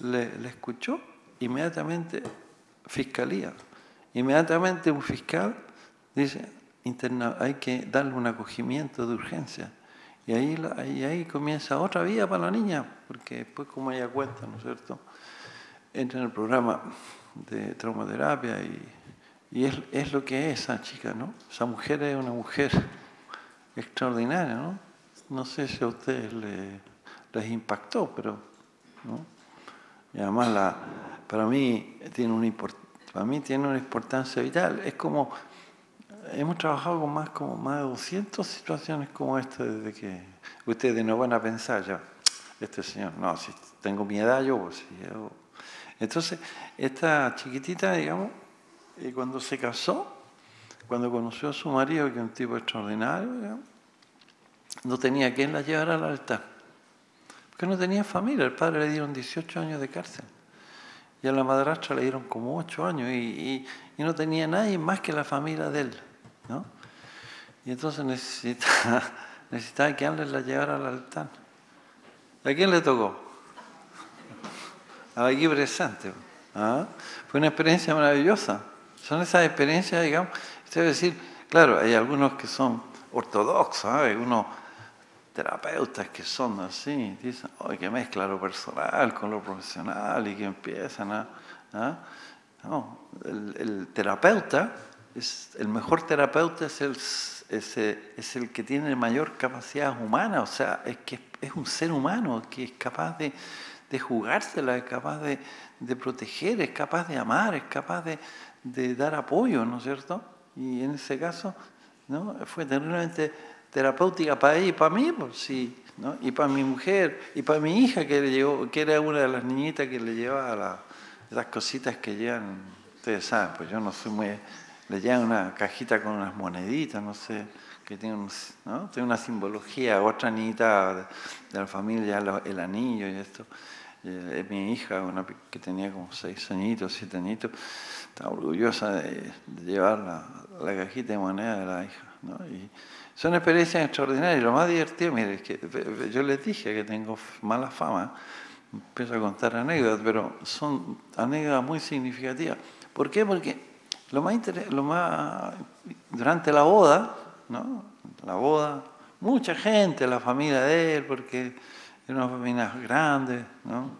le, escuchó inmediatamente fiscalía. Inmediatamente un fiscal dice, interna, hay que darle un acogimiento de urgencia. Y ahí, ahí, ahí, comienza otra vida para la niña, porque después, como ella cuenta, ¿no es cierto?, entra en el programa de traumaterapia y, y es, es, lo que es esa chica, ¿no? Esa mujer es una mujer extraordinaria, ¿no? No sé si a ustedes les, impactó, pero ¿no? y además la, para, mí tiene una, para mí tiene una importancia vital. Es como, hemos trabajado con más, como más de 200 situaciones como esta desde que ustedes no van a pensar ya, este señor, no, si tengo mi yo, pues, yo. Entonces, esta chiquitita, digamos, y cuando se casó, cuando conoció a su marido, que es un tipo extraordinario, no tenía quien la llevara al altar. Porque no tenía familia. El padre le dieron 18 años de cárcel. Y a la madrastra le dieron como 8 años. Y, no tenía nadie más que la familia de él. ¿no? Y entonces necesitaba, necesitaba que alguien la llevara al altar. ¿A quién le tocó? A aquí presente. ¿ah? Fue una experiencia maravillosa. Son esas experiencias, digamos, usted decir, claro, hay algunos que son ortodoxos, ¿sabes? Uno terapeutas que son así, dicen, hoy que mezcla lo personal con lo profesional y que empiezan a... ¿ah? No, el, terapeuta, es, el mejor terapeuta es el, es, el que tiene mayor capacidad humana, o sea, es que es un ser humano que es capaz de, jugársela, es capaz de, de, proteger, es capaz de amar, es capaz de, de dar apoyo, ¿no es cierto? Y en ese caso, ¿no? fue terriblemente terapéutica para ella y para mí, pues sí, ¿no? y para mi mujer, y para mi hija que, le llevó, que era una de las niñitas que le llevaba las cositas que llevan, ustedes saben, pues yo no soy muy... Le llevan una cajita con unas moneditas, no sé, que tiene, ¿no? tiene una simbología, otra niñita de, la familia, el anillo y esto. Eh, mi hija, una que tenía como seis añitos, siete añitos, estaba orgullosa de, llevar la, la, cajita de moneda de la hija. ¿no? Son experiencias extraordinarias. Lo más divertido, mire, es que yo les dije que tengo mala fama. Empiezo a contar anécdotas, pero son anécdotas muy significativas. ¿Por qué? Porque lo más, lo más durante la boda, ¿no? La boda, mucha gente, la familia de él, porque era una familia grande, ¿no?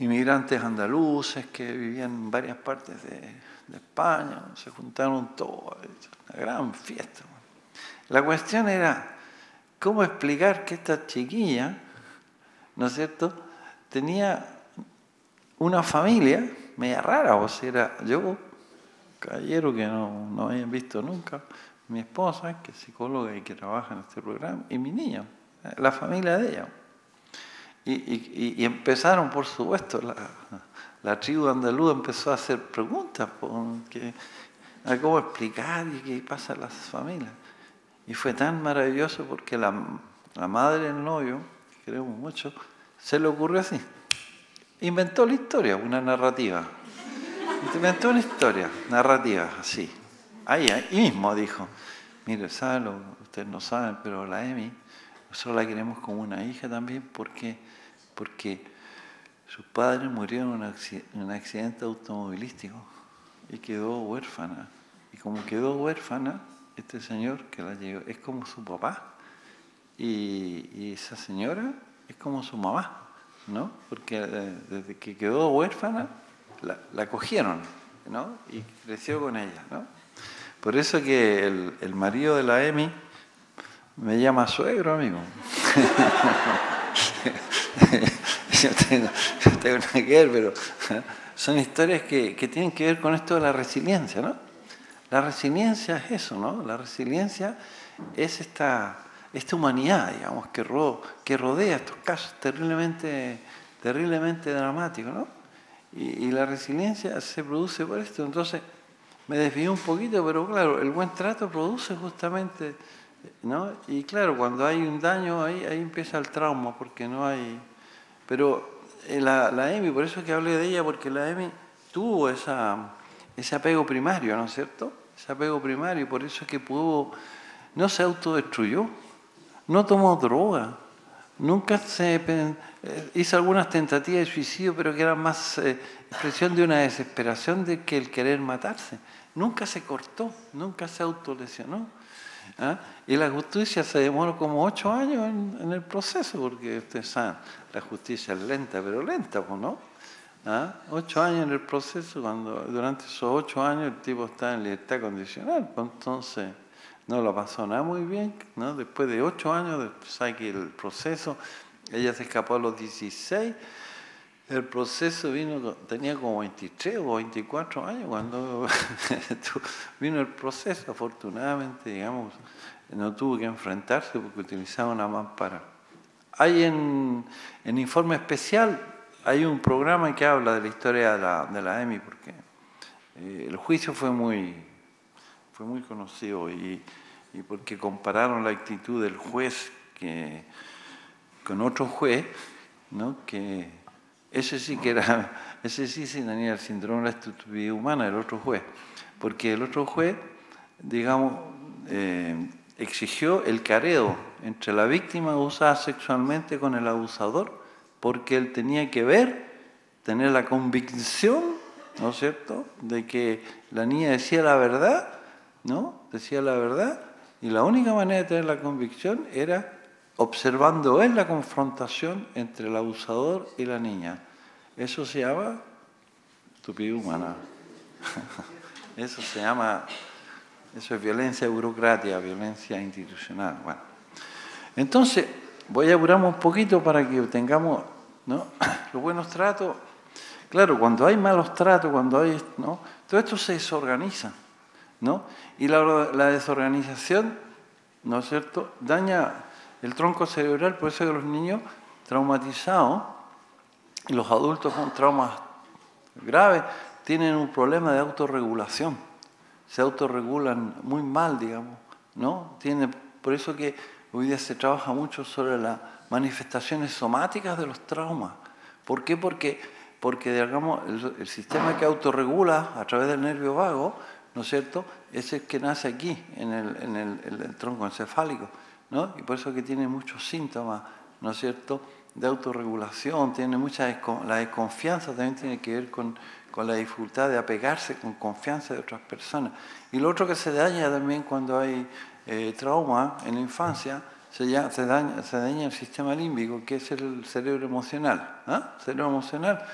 Inmigrantes andaluces que vivían en varias partes de, España, se juntaron todos, una gran fiesta. La cuestión era cómo explicar que esta chiquilla, ¿no es cierto?, tenía una familia media rara, o sea, era yo, caballero que no, no habían visto nunca, mi esposa, que es psicóloga y que trabaja en este programa, y mi niño, la familia de ella. Y, empezaron, por supuesto, la, la tribu andaluz empezó a hacer preguntas a cómo explicar y qué pasa en las familias. Y fue tan maravilloso porque la, madre del novio, que queremos mucho, se le ocurrió así. Inventó la historia, una narrativa. Inventó una historia, narrativa, así. Ahí, ahí mismo dijo, mire, sabe, ustedes no saben, pero la Emi, nosotros la queremos como una hija también, ¿por qué? Porque sus padres murieron en un accidente automovilístico y quedó huérfana. Y como quedó huérfana, este señor que la llevó es como su papá. Y, esa señora es como su mamá, ¿no? Porque eh, desde que quedó huérfana, la, cogieron, ¿no? Y creció con ella, ¿no? Por eso que el, marido de la Emi me llama suegro, amigo. yo, tengo, yo tengo una que ver, pero son historias que, tienen que ver con esto de la resiliencia, ¿no? La resiliencia es eso, ¿no? La resiliencia es esta, esta humanidad, digamos, que, rodea estos casos terriblemente, terriblemente dramáticos, ¿no? Y, la resiliencia se produce por esto. Entonces, me desvió un poquito, pero claro, el buen trato produce justamente, ¿no? Y claro, cuando hay un daño, ahí, ahí empieza el trauma, porque no hay... Pero eh, la, la EMI, por eso es que hablé de ella, porque la EMI tuvo esa, ese apego primario, ¿no es cierto? Ese apego primario, por eso es que pudo, no se autodestruyó, no tomó droga, nunca se eh, hizo algunas tentativas de suicidio, pero que eran más eh, expresión de una desesperación de que el querer matarse nunca se cortó, nunca se autolesionó. ¿ah? Y la justicia se demoró como ocho años en, el proceso, porque ustedes saben, la justicia es lenta, pero lenta, pues, ¿no? ¿Ah? Ocho años en el proceso, cuando durante esos ocho años el tipo está en libertad condicional, pues, entonces no lo pasó nada muy bien, ¿no? Después de ocho años, sabe que el proceso, ella se escapó a los 16 el proceso vino, tenía como 23 o 24 años cuando vino el proceso, afortunadamente, digamos, no tuvo que enfrentarse porque utilizaba una mampara. Hay en, Informe Especial, hay un programa que habla de la historia de la, EMI, porque eh, el juicio fue muy, fue muy conocido y, porque compararon la actitud del juez con otro juez, ¿no? que ese sí que era, ese sí tenía el síndrome de la estupidez humana, el otro juez. Porque el otro juez, digamos, eh, exigió el careo entre la víctima abusada sexualmente con el abusador, porque él tenía que ver, tener la convicción, ¿no es cierto?, de que la niña decía la verdad, ¿no? Decía la verdad, y la única manera de tener la convicción era observando él la confrontación entre el abusador y la niña. Eso se llama estupidez humana. Eso se llama, eso es violencia burocrática, violencia institucional. Bueno, entonces voy a apurar un poquito para que tengamos los buenos tratos. Claro, cuando hay malos tratos, cuando hay, ¿no? Todo esto se desorganiza, ¿no? Y la, la desorganización, ¿no es cierto?, daña el tronco cerebral, por eso los niños traumatizados y los adultos con traumas graves tienen un problema de autorregulación. Se autorregulan muy mal, digamos, ¿no? Tiene, por eso que hoy día se trabaja mucho sobre las manifestaciones somáticas de los traumas. ¿Por qué? Porque, porque digamos, el, sistema que autorregula a través del nervio vago, ¿no es cierto?, es el que nace aquí, en el, tronco encefálico. ¿no? Y por eso que tiene muchos síntomas, ¿no es cierto?, de autorregulación, tiene mucha la desconfianza también tiene que ver con, con, la dificultad de apegarse con confianza de otras personas. Y lo otro que se daña también cuando hay eh, trauma en la infancia, se, daña, se daña el sistema límbico, que es el cerebro emocional. ¿ah? Cerebro emocional.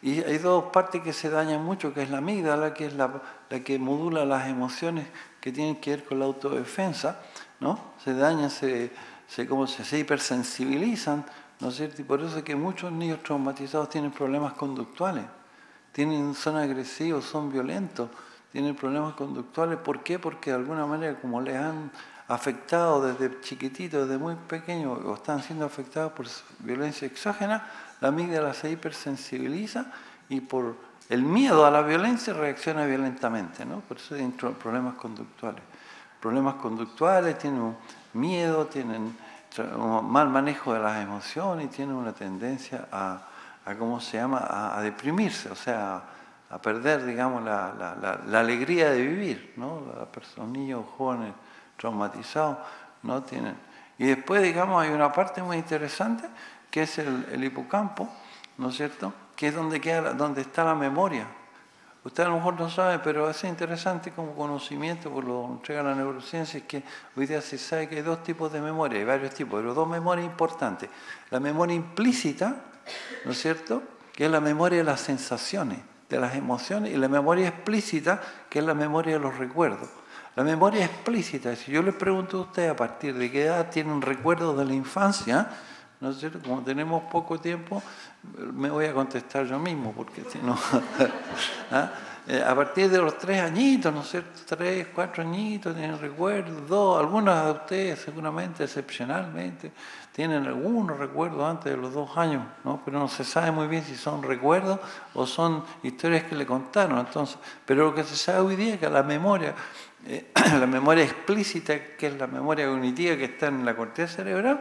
Y hay dos partes que se dañan mucho, que es la amígdala, que es la, que modula las emociones que tienen que ver con la autodefensa, ¿no? Se dañan, se, se, como se, se hipersensibilizan, ¿no es cierto? Y por eso es que muchos niños traumatizados tienen problemas conductuales, tienen, son agresivos, son violentos, tienen problemas conductuales. ¿Por qué? Porque de alguna manera, como les han afectado desde chiquititos, desde muy pequeños, o están siendo afectados por violencia exógena, la amígdala se hipersensibiliza y por el miedo a la violencia reacciona violentamente, ¿no? Por eso hay problemas conductuales problemas conductuales, tienen miedo, tienen mal manejo de las emociones y tienen una tendencia a, ¿cómo se llama?, a, deprimirse, o sea, a perder, digamos, la, la, alegría de vivir, ¿no? Los niños jóvenes traumatizados no tienen. Y después, digamos, hay una parte muy interesante que es el, el hipocampo, ¿no es cierto? Que es donde, queda, donde está la memoria. Usted a lo mejor no sabe, pero es interesante como conocimiento, por lo entrega la neurociencia, es que hoy día se sabe que hay dos tipos de memoria, hay varios tipos, pero dos memorias importantes. La memoria implícita, ¿no es cierto? Que es la memoria de las sensaciones, de las emociones, y la memoria explícita, que es la memoria de los recuerdos. La memoria explícita, si yo le pregunto a usted a partir de qué edad tiene un recuerdo de la infancia, ¿no es? Como tenemos poco tiempo, me voy a contestar yo mismo, porque si no... ¿ah? Eh, a partir de los tres añitos, ¿no es cierto? Tres, cuatro añitos, tienen recuerdos, dos, algunos de ustedes seguramente, excepcionalmente, tienen algunos recuerdos antes de los dos años, ¿no? Pero no se sabe muy bien si son recuerdos o son historias que le contaron. Entonces, pero lo que se sabe hoy día es que la memoria, eh, la memoria explícita, que es la memoria cognitiva que está en la corteza cerebral,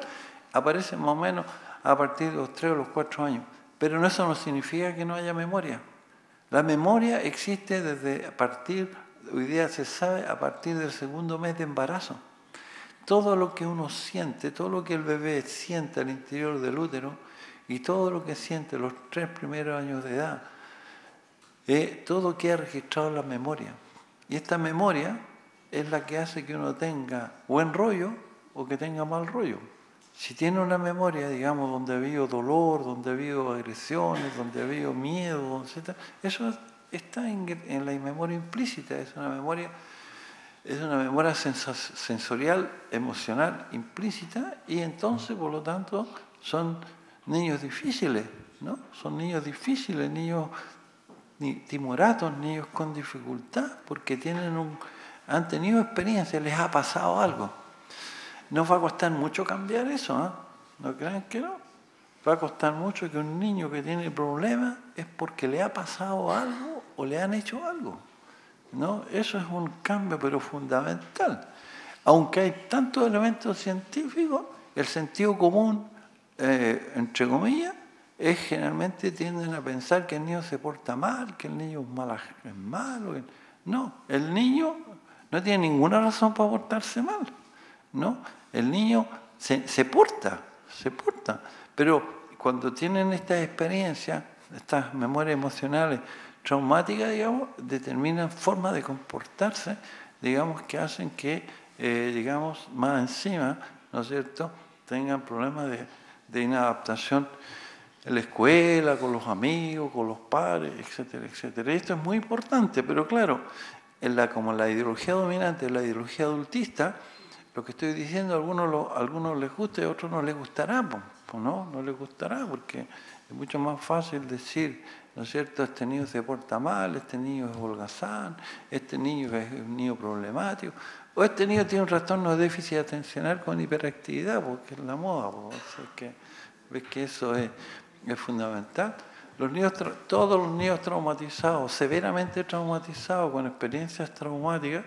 aparece más o menos a partir de los tres o los cuatro años. Pero eso no significa que no haya memoria. La memoria existe desde a partir, hoy día se sabe, a partir del segundo mes de embarazo. Todo lo que uno siente, todo lo que el bebé siente al interior del útero y todo lo que siente los tres primeros años de edad, eh, todo queda registrado en la memoria. Y esta memoria es la que hace que uno tenga buen rollo o que tenga mal rollo. Si tiene una memoria, digamos, donde ha habido dolor, donde ha habido agresiones, donde ha habido miedo, etc., eso está en, la memoria implícita, es una memoria, es una memoria sensorial, emocional, implícita, y entonces, por lo tanto, son niños difíciles, ¿no? Son niños difíciles, niños timoratos, niños con dificultad, porque tienen un, han tenido experiencia, les ha pasado algo. No va a costar mucho cambiar eso, ¿eh? ¿no creen que no? Va a costar mucho que un niño que tiene problemas es porque le ha pasado algo o le han hecho algo. ¿No? Eso es un cambio, pero fundamental. Aunque hay tantos elementos científicos, el sentido común, eh, entre comillas, es generalmente tienden a pensar que el niño se porta mal, que el niño es, es malo. No, el niño no tiene ninguna razón para portarse mal. ¿no? El niño se, se porta, se porta, pero cuando tienen estas experiencias, estas memorias emocionales traumáticas, digamos, determinan formas de comportarse, digamos, que hacen que, eh, digamos, más encima, ¿no es cierto?, tengan problemas de, de inadaptación en la escuela, con los amigos, con los padres, etcétera, etcétera. esto es muy importante, pero claro, como la ideología dominante la ideología adultista, lo que estoy diciendo a algunos, a algunos les gusta y a otros no les gustará, pues, no, no les gustará porque es mucho más fácil decir, ¿no es cierto?, este niño se porta mal, este niño es holgazán, este niño es un niño problemático, o este niño tiene un trastorno de déficit atencional con hiperactividad, porque es la moda, pues, que, ves que eso es, es fundamental. Los niños, todos los niños traumatizados, severamente traumatizados, con experiencias traumáticas,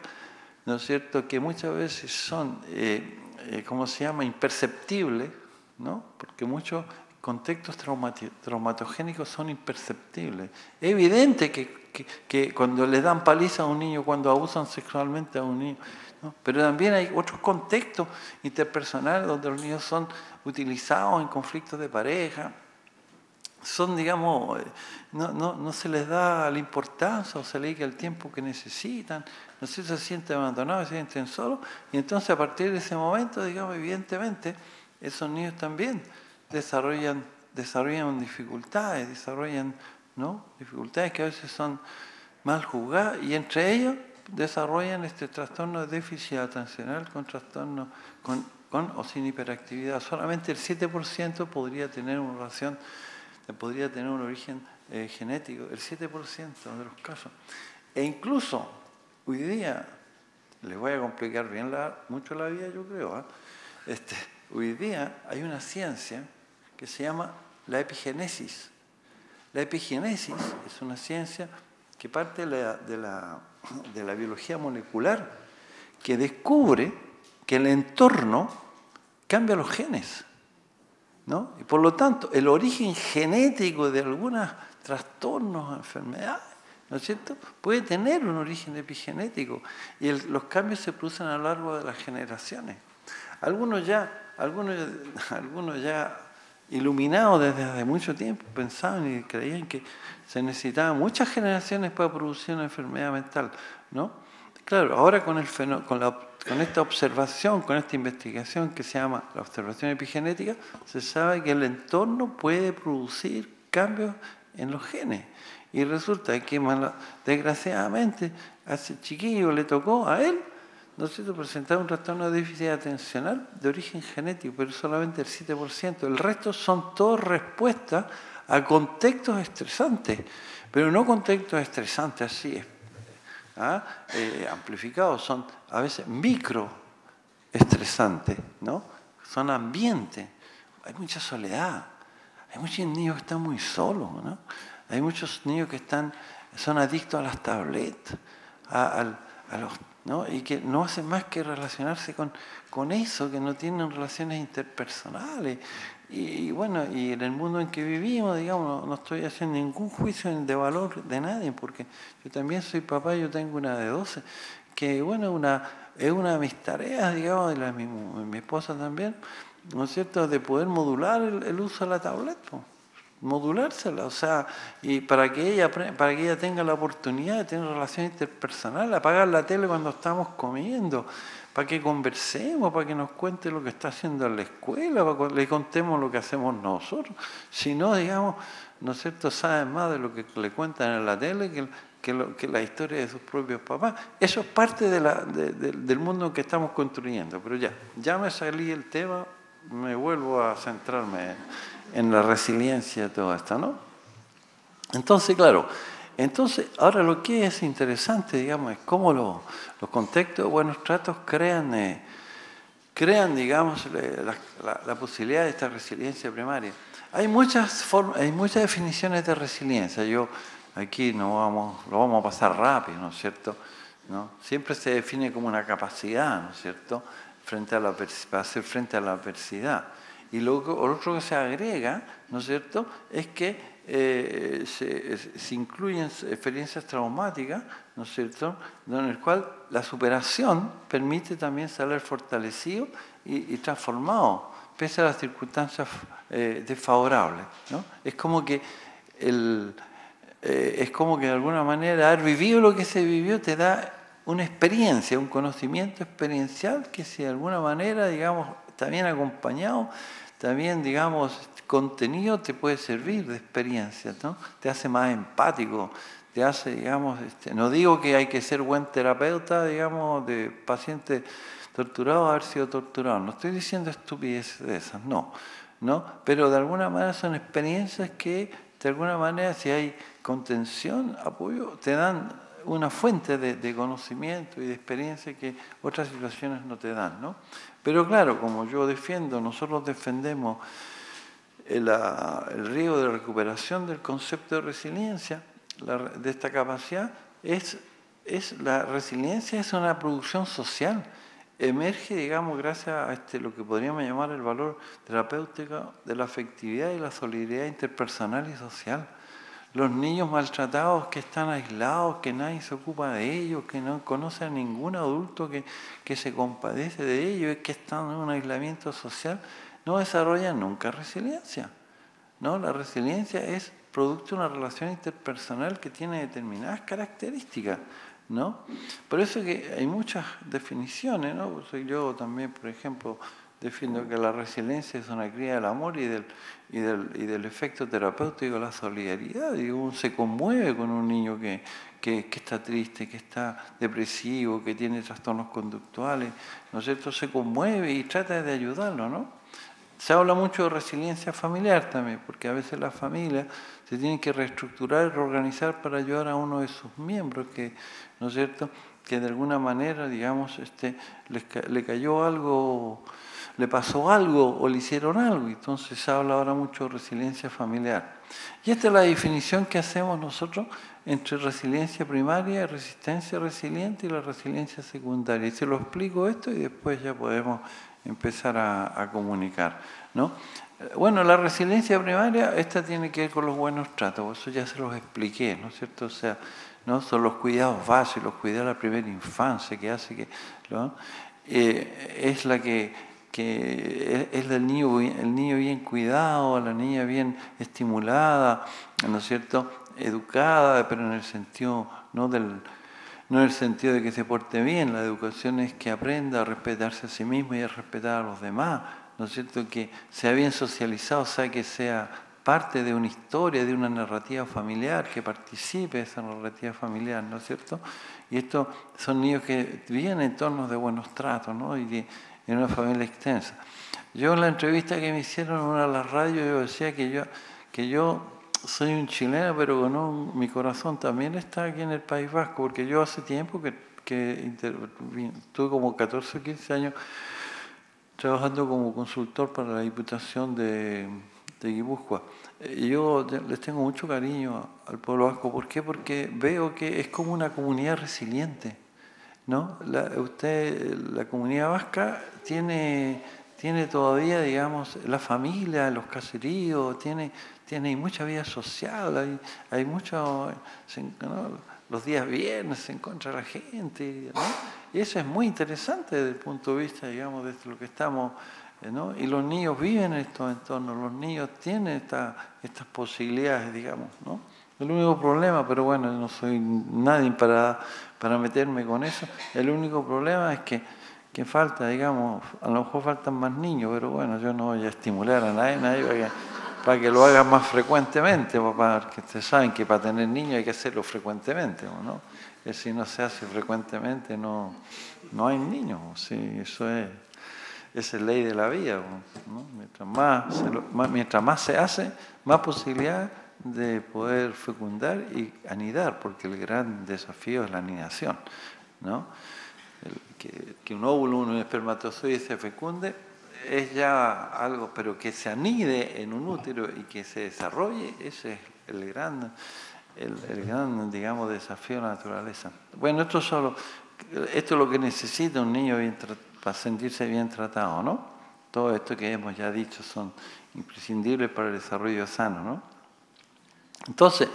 ¿no es cierto?, que muchas veces son, eh, eh, ¿cómo se llama?, imperceptibles, ¿no? Porque muchos contextos traumatogénicos son imperceptibles. Es evidente que, que, cuando le dan paliza a un niño, cuando abusan sexualmente a un niño, pero también hay otros contextos interpersonales donde los niños son utilizados en conflictos de pareja, son, digamos, eh, no, no, no, se les da la importancia o se les dedica el tiempo que necesitan, no sé, se sienten abandonados, se sienten solos, y entonces a partir de ese momento, digamos, evidentemente, esos niños también desarrollan, desarrollan dificultades, desarrollan ¿no? dificultades que a veces son mal juzgadas, y entre ellos desarrollan este trastorno de déficit atencional con trastorno con, con o sin hiperactividad. Solamente el 7% podría tener una relación podría tener un origen eh, genético, el 7% de los casos. E incluso hoy día, les voy a complicar bien la, mucho la vida, yo creo, ¿ah? este, hoy día hay una ciencia que se llama la epigenesis. La epigenesis es una ciencia que parte de la, de la, biología molecular, que descubre que el entorno cambia los genes. Y por lo tanto, el origen genético de algunos trastornos enfermedades ¿no es cierto? Puede tener un origen epigenético y los cambios se producen a lo largo de las generaciones. Algunos ya, algunos, algunos ya iluminados desde hace mucho tiempo pensaban y creían que se necesitaban muchas generaciones para producir una enfermedad mental, ¿no? Claro, ahora con, el con, con esta observación, con esta investigación que se llama la observación epigenética, se sabe que el entorno puede producir cambios en los genes. Y resulta que desgraciadamente a ese chiquillo le tocó a él ¿no es cierto?, presentar un trastorno de déficit atencional de origen genético, pero solamente el 7%. El resto son todas respuestas a contextos estresantes, pero no contextos estresantes así, ¿ah? eh, amplificados, son a veces micro estresantes, ¿no? Son ambientes. Hay mucha soledad, hay muchos niños que están muy solos, ¿no? Hay muchos niños que están, son adictos a las tabletas, a los y que no hacen más que relacionarse con, con eso, que no tienen relaciones interpersonales. Y, bueno, y en el mundo en que vivimos, digamos, no, estoy haciendo ningún juicio de valor de nadie, porque yo también soy papá, yo tengo una de 12, que bueno, una, es una de mis tareas, digamos, de la, mi, mi esposa también, ¿no es cierto?, de poder modular el, uso de la tableta modulársela, o sea, y para que ella para que ella tenga la oportunidad de tener relación interpersonal, apagar la tele cuando estamos comiendo, para que conversemos, para que nos cuente lo que está haciendo en la escuela, para que le contemos lo que hacemos nosotros. Si no, digamos, ¿no es cierto?, saben más de lo que le cuentan en la tele que, que, la historia de sus propios papás. Eso es parte de la, del mundo que estamos construyendo. Pero ya, ya me salí el tema, me vuelvo a centrarme en la resiliencia todo esto, ¿no? Entonces, claro, entonces, ahora lo que es interesante, digamos, es cómo los contextos de buenos tratos crean, eh, crean digamos, la, posibilidad de esta resiliencia primaria. Hay muchas, formas, hay muchas definiciones de resiliencia. Yo aquí no vamos, lo vamos a pasar rápido, ¿no es cierto? ¿No? Siempre se define como una capacidad, ¿no es cierto?, frente a la, hacer frente a la adversidad. Y lo, otro que se agrega, ¿no es cierto?, es que eh, se, incluyen experiencias traumáticas, ¿no es cierto?, en el cual la superación permite también salir fortalecido y, transformado, pese a las circunstancias eh, desfavorables. ¿no? Es como que el, eh, es como que de alguna manera haber vivido lo que se vivió te da una experiencia, un conocimiento experiencial que si de alguna manera, digamos, está bien acompañado, también, digamos, contenido te puede servir de experiencia, ¿no? Te hace más empático, te hace, digamos, este, no digo que hay que ser buen terapeuta, digamos, de paciente torturado haber sido torturado, no estoy diciendo estupideces de esas, no, ¿no? Pero de alguna manera son experiencias que, de alguna manera, si hay contención, apoyo, te dan una fuente de, conocimiento y de experiencia que otras situaciones no te dan, ¿no? Pero claro, como yo defiendo, nosotros defendemos el, el riesgo de recuperación del concepto de resiliencia, de esta capacidad, es, es la resiliencia es una producción social. Emerge, digamos, gracias a este, lo que podríamos llamar el valor terapéutico de la afectividad y la solidaridad interpersonal y social los niños maltratados que están aislados, que nadie se ocupa de ellos, que no conocen a ningún adulto que, que se compadece de ellos, que están en un aislamiento social, no desarrollan nunca resiliencia. ¿no? La resiliencia es producto de una relación interpersonal que tiene determinadas características. ¿no? Por eso que hay muchas definiciones. ¿no? Yo también, por ejemplo, defiendo que la resiliencia es una cría del amor y del, y del, y del efecto terapéutico de la solidaridad. Y uno se conmueve con un niño que, que, está triste, que está depresivo, que tiene trastornos conductuales, ¿no es cierto? Se conmueve y trata de ayudarlo, ¿no? Se habla mucho de resiliencia familiar también, porque a veces las familias se tienen que reestructurar y reorganizar para ayudar a uno de sus miembros, que, ¿no es cierto?, que de alguna manera, digamos, este, le, le cayó algo le pasó algo o le hicieron algo. Entonces se habla ahora mucho de resiliencia familiar. Y esta es la definición que hacemos nosotros entre resiliencia primaria, resistencia resiliente y la resiliencia secundaria. Y se lo explico esto y después ya podemos empezar a, comunicar. ¿no? Bueno, la resiliencia primaria, esta tiene que ver con los buenos tratos, eso ya se los expliqué, ¿no es cierto? O sea, ¿no? Son los cuidados básicos, los de la primera infancia que hace que... Eh, es la que, que es del niño, el niño bien cuidado, la niña bien estimulada, ¿no es cierto? Educada, pero en el sentido no del no en el sentido de que se porte bien, la educación es que aprenda a respetarse a sí mismo y a respetar a los demás, ¿no es cierto? Que sea bien socializado, o sea, que sea parte de una historia, de una narrativa familiar, que participe de esa narrativa familiar, ¿no es cierto? Y estos son niños que viven en entornos de buenos tratos, ¿no? Y en una familia extensa. Yo en la entrevista que me hicieron en una de las radios, yo decía que yo, que yo soy un chileno, pero con mi corazón también está aquí en el País Vasco, porque yo hace tiempo que, que tuve como 14 o 15 años trabajando como consultor para la Diputación de, de Guipúzcoa. Yo les tengo mucho cariño al pueblo vasco. ¿Por qué? Porque veo que es como una comunidad resiliente. ¿No? La, usted, la comunidad vasca tiene, tiene todavía, digamos, la familia, los caseríos, tiene, tiene mucha vida social, hay, hay mucho, los días viernes se encuentra la gente, y eso es muy interesante desde el punto de vista, digamos, de lo que estamos, eh, ¿no? y los niños viven en estos entornos, los niños tienen esta, estas posibilidades, digamos, ¿no? El único problema, pero bueno, no soy nadie para, para meterme con eso, el único problema es que, que falta, digamos, a lo mejor faltan más niños, pero bueno, yo no voy a estimular a nadie, nadie va a para que lo hagan más frecuentemente, porque ustedes saben que para tener niños hay que hacerlo frecuentemente, ¿no? Que si no se hace frecuentemente no, no hay niños, sí, eso es, es ley de la vida. Mientras, más se mientras más se hace, más posibilidad de poder fecundar y anidar, porque el gran desafío es la anidación. ¿no? que, un óvulo, un espermatozoide se fecunde es ya algo, pero que se anide en un útero y que se desarrolle, ese es el gran, el, gran digamos, desafío de la naturaleza. Bueno, esto, solo, esto es lo que necesita un niño para sentirse bien tratado, ¿no? Todo esto que hemos ya dicho son imprescindibles para el desarrollo sano, ¿no? Entonces,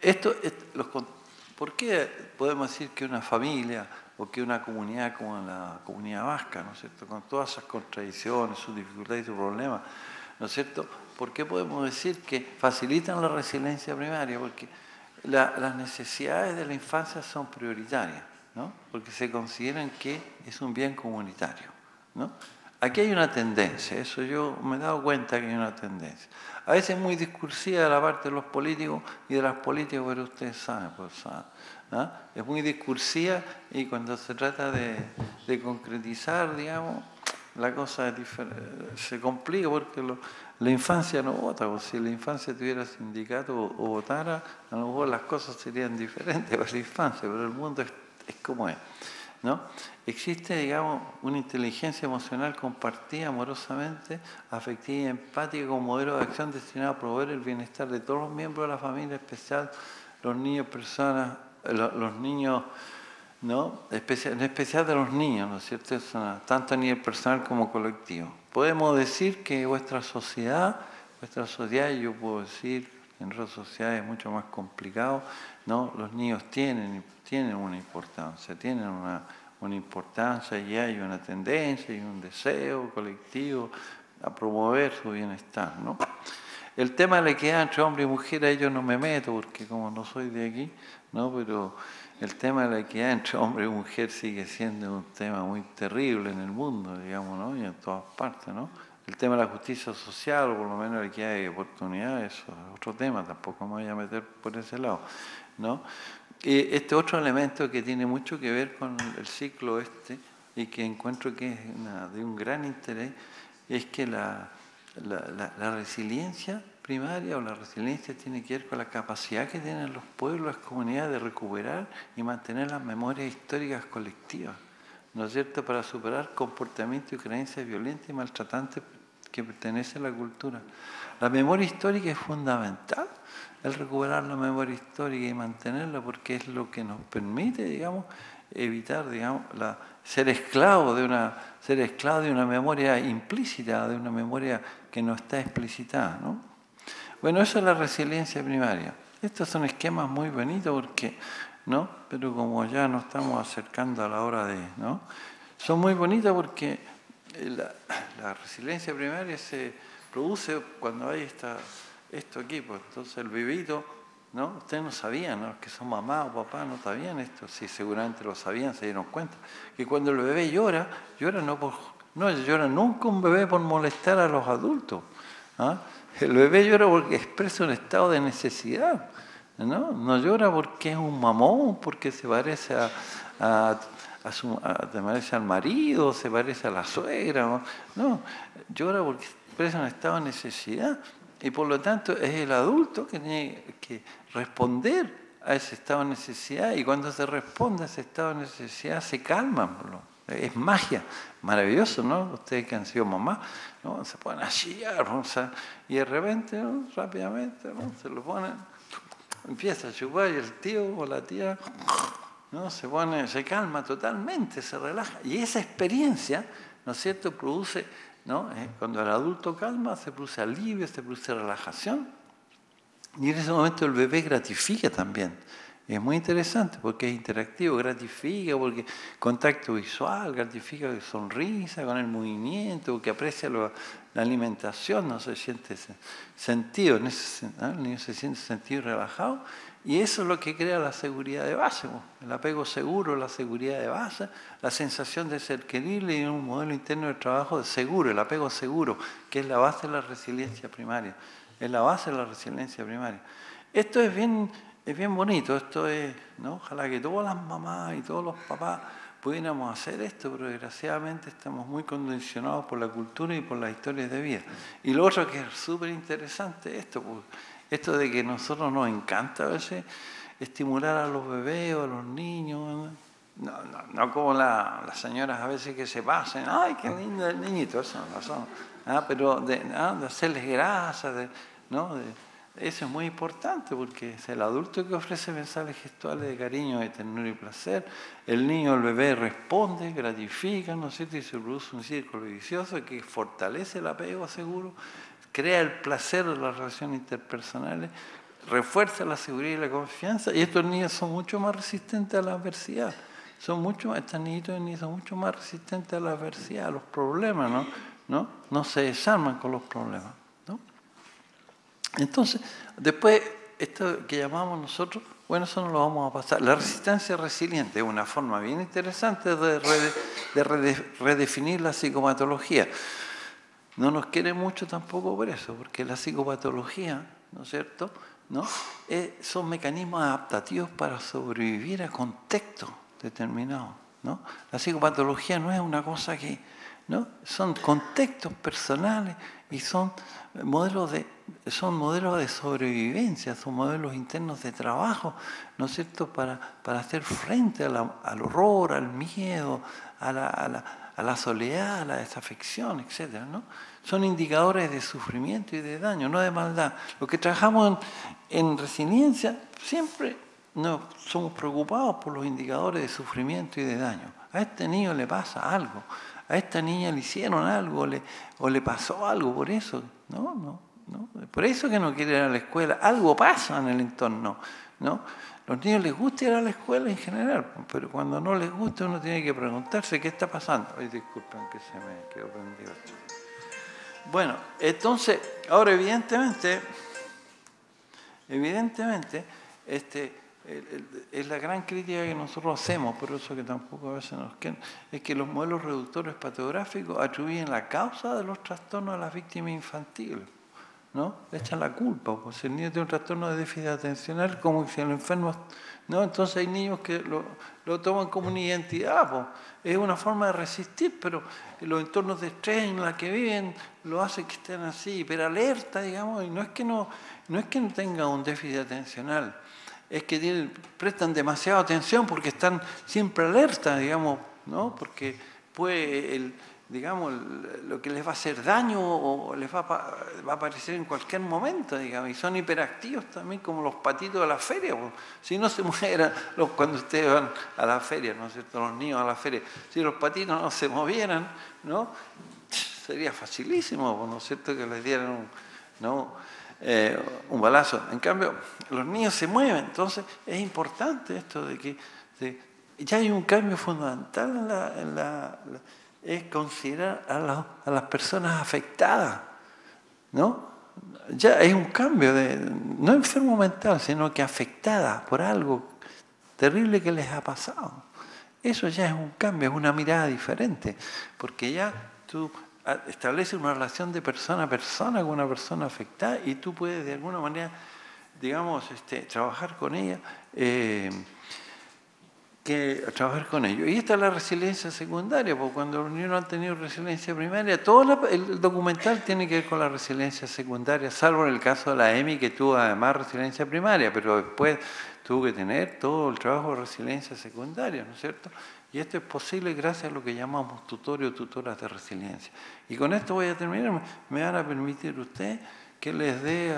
esto, los, ¿por qué podemos decir que una familia o que una comunidad como la comunidad vasca, ¿no es cierto?, con todas esas contradicciones, sus dificultades y sus problemas, ¿no es cierto?, ¿por qué podemos decir que facilitan la resiliencia primaria? Porque las necesidades de la infancia son prioritarias, ¿no? porque se consideran que es un bien comunitario. ¿no? Aquí hay una tendencia, eso yo me he dado cuenta que hay una tendencia. A veces muy discursiva de la parte de los políticos y de las políticas, pero ustedes saben, pues. ¿ah? es muy discursiva y cuando se trata de, concretizar, digamos, la cosa se complica porque la infancia no vota, o si la infancia tuviera sindicato o, votara, a lo mejor las cosas serían diferentes para la infancia, pero el mundo es, como es. ¿No? Existe, digamos, una inteligencia emocional compartida amorosamente, afectiva y empática como modelo de acción destinado a promover el bienestar de todos los miembros de la familia, especial los niños, personas los niños, ¿no? en especial de los niños, ¿no es cierto? tanto a nivel personal como colectivo. Podemos decir que vuestra sociedad, vuestra sociedad, yo puedo decir, en otras sociedades es mucho más complicado, ¿no? Los niños tienen, tienen una importancia, tienen una, una importancia y hay una tendencia y un deseo colectivo a promover su bienestar, ¿no? El tema de la equidad entre hombre y mujer, a ellos no me meto porque como no soy de aquí, ¿no? Pero el tema de la equidad entre hombre y mujer sigue siendo un tema muy terrible en el mundo, digamos, ¿no? Y en todas partes, ¿no? El tema de la justicia social, o por lo menos la equidad de oportunidades, eso es otro tema, tampoco me voy a meter por ese lado, ¿no? Este otro elemento que tiene mucho que ver con el ciclo este y que encuentro que es de un gran interés es que la, la resiliencia primaria o la resiliencia tiene que ver con la capacidad que tienen los pueblos, las comunidades de recuperar y mantener las memorias históricas colectivas, ¿no es cierto?, para superar comportamientos y creencias violentas y maltratantes que pertenecen a la cultura. La memoria histórica es fundamental, el recuperar la memoria histórica y mantenerla porque es lo que nos permite, digamos, evitar, digamos, la, ser esclavo de una ser esclavo de una memoria implícita, de una memoria que no está explicitada, ¿no? Bueno, eso es la resiliencia primaria. Estos son esquemas muy bonitos porque ¿no? Pero como ya nos estamos acercando a la hora de, ¿no? Son muy bonitas porque la, resiliencia primaria se produce cuando hay esta, esto aquí, pues entonces el bebito, ¿no? Ustedes no sabían, ¿no? Que son mamá o papá, no sabían esto, sí, seguramente lo sabían, se dieron cuenta, que cuando el bebé llora, llora no por, no llora nunca un bebé por molestar a los adultos, ¿ah? El bebé llora porque expresa un estado de necesidad, ¿no? No llora porque es un mamón, porque se parece a, a, su, parece al marido, se parece a la suegra, no, llora porque expresa un estado de necesidad y por lo tanto es el adulto que tiene que responder a ese estado de necesidad y cuando se responde a ese estado de necesidad se calman. Es magia, maravilloso, ¿no? Ustedes que han sido mamás, ¿no? Se ponen a chillar, y de repente, rápidamente, Se lo ponen, empieza a chupar y el tío o la tía, ¿no? Se pone, se calma totalmente, se relaja. Y esa experiencia, ¿no es cierto?, produce, ¿no? Eh, cuando el adulto calma, se produce alivio, se produce relajación. Y en ese momento el bebé gratifica también. Es muy interesante porque es interactivo, gratifica, porque contacto visual, gratifica sonrisa con el movimiento, porque aprecia la alimentación, no se siente sentido, el niño se siente sentido y relajado. Y eso es lo que crea la seguridad de base, el apego seguro, la seguridad de base, la sensación de ser querible y un modelo interno de trabajo seguro, el apego seguro, que es la base de la resiliencia primaria. Es la base de la resiliencia primaria. Esto es bien es bien bonito, esto es, ¿no? Ojalá que todas las mamás y todos los papás pudiéramos hacer esto, pero desgraciadamente estamos muy condicionados por la cultura y por las historias de vida. Y lo otro que es súper interesante, esto, pues, esto de que nosotros nos encanta a veces estimular a los bebés o a los niños, no, no, como las señoras a veces que se pasen, ay, qué lindo el niñito, eso no son, ¿ah? pero de, ¿ah? de hacerles grasa, ¿no? Eso es muy importante porque es el adulto que ofrece mensajes gestuales de cariño, de ternura y placer. El niño, el bebé responde, gratifica, ¿no es cierto? Y se produce un círculo vicioso que fortalece el apego seguro, crea el placer de las relaciones interpersonales, refuerza la seguridad y la confianza. Y estos niños son mucho más resistentes a la adversidad. Son mucho, estos niñitos y niños son mucho más resistentes a la adversidad, a los problemas, ¿no? ¿No? No se desarman con los problemas. Entonces, después, esto que llamamos nosotros, bueno, eso no lo vamos a pasar. La resistencia resiliente es una forma bien interesante de, redefinir la psicopatología. No nos quiere mucho tampoco por eso, porque la psicopatología, ¿no es cierto? ¿No? Eh, son mecanismos adaptativos para sobrevivir a contextos determinados. ¿no? La psicopatología no es una cosa que, ¿no? Son contextos personales y son modelos de, son modelos de sobrevivencia, son modelos internos de trabajo, ¿no es cierto?, para, para hacer frente al horror, al miedo, a la, a, la, a la, soledad, a la desafección, etc. ¿no? Son indicadores de sufrimiento y de daño, no de maldad. Lo que trabajamos en, en resiliencia siempre no, somos preocupados por los indicadores de sufrimiento y de daño. A este niño le pasa algo, a esta niña le hicieron algo o le pasó algo por eso. No, no, no. Por eso que no quiere ir a la escuela. Algo pasa en el entorno. ¿no? Los niños les gusta ir a la escuela en general, pero cuando no les gusta uno tiene que preguntarse qué está pasando. Ay, disculpen que se me quedó prendido Bueno, entonces, ahora evidentemente, evidentemente, este, es la gran crítica que nosotros hacemos, por eso que tampoco a veces nos quedan, es que los modelos reductores patográficos atribuyen la causa de los trastornos a las víctimas infantiles. ¿No? Le echan la culpa, pues el niño tiene un trastorno de déficit atencional, como si el enfermo... ¿no? Entonces hay niños que lo, lo toman como una identidad, pues. es una forma de resistir, pero los entornos de estrés en los que viven lo hacen que estén así, pero alerta, digamos, y no es que no, no, es que no tengan un déficit atencional, es que prestan demasiada atención porque están siempre alerta, digamos, ¿no? Porque puede, el, digamos, lo que les va a hacer daño o les va a, aparecer en cualquier momento, digamos, y son hiperactivos también como los patitos de la feria. Si no se movieran los, cuando ustedes van a la feria, ¿no es cierto? Los niños a la feria, si los patitos no se movieran, ¿no? Sería facilísimo, ¿no es cierto? Que les dieran un, ¿no? eh, un balazo. En cambio, los niños se mueven, entonces es importante esto de que ya hay un cambio fundamental en la, es considerar a, las personas afectadas, ¿no? Ya es un cambio de, no enfermo mental, sino que afectada por algo terrible que les ha pasado. Eso ya es un cambio, es una mirada diferente, porque ya tú estableces una relación de persona a persona con una persona afectada y tú puedes de alguna manera, digamos, este, trabajar con ella. Eh, que trabajar con ellos. Y esta es la resiliencia secundaria, porque cuando los niños no han tenido resiliencia primaria, todo el documental tiene que ver con la resiliencia secundaria, salvo en el caso de la EMI, que tuvo además resiliencia primaria, pero después tuvo que tener todo el trabajo de resiliencia secundaria, ¿no es cierto? Y esto es posible gracias a lo que llamamos tutores o tutoras de resiliencia. Y con esto voy a terminar. Me van a permitir usted que les dé,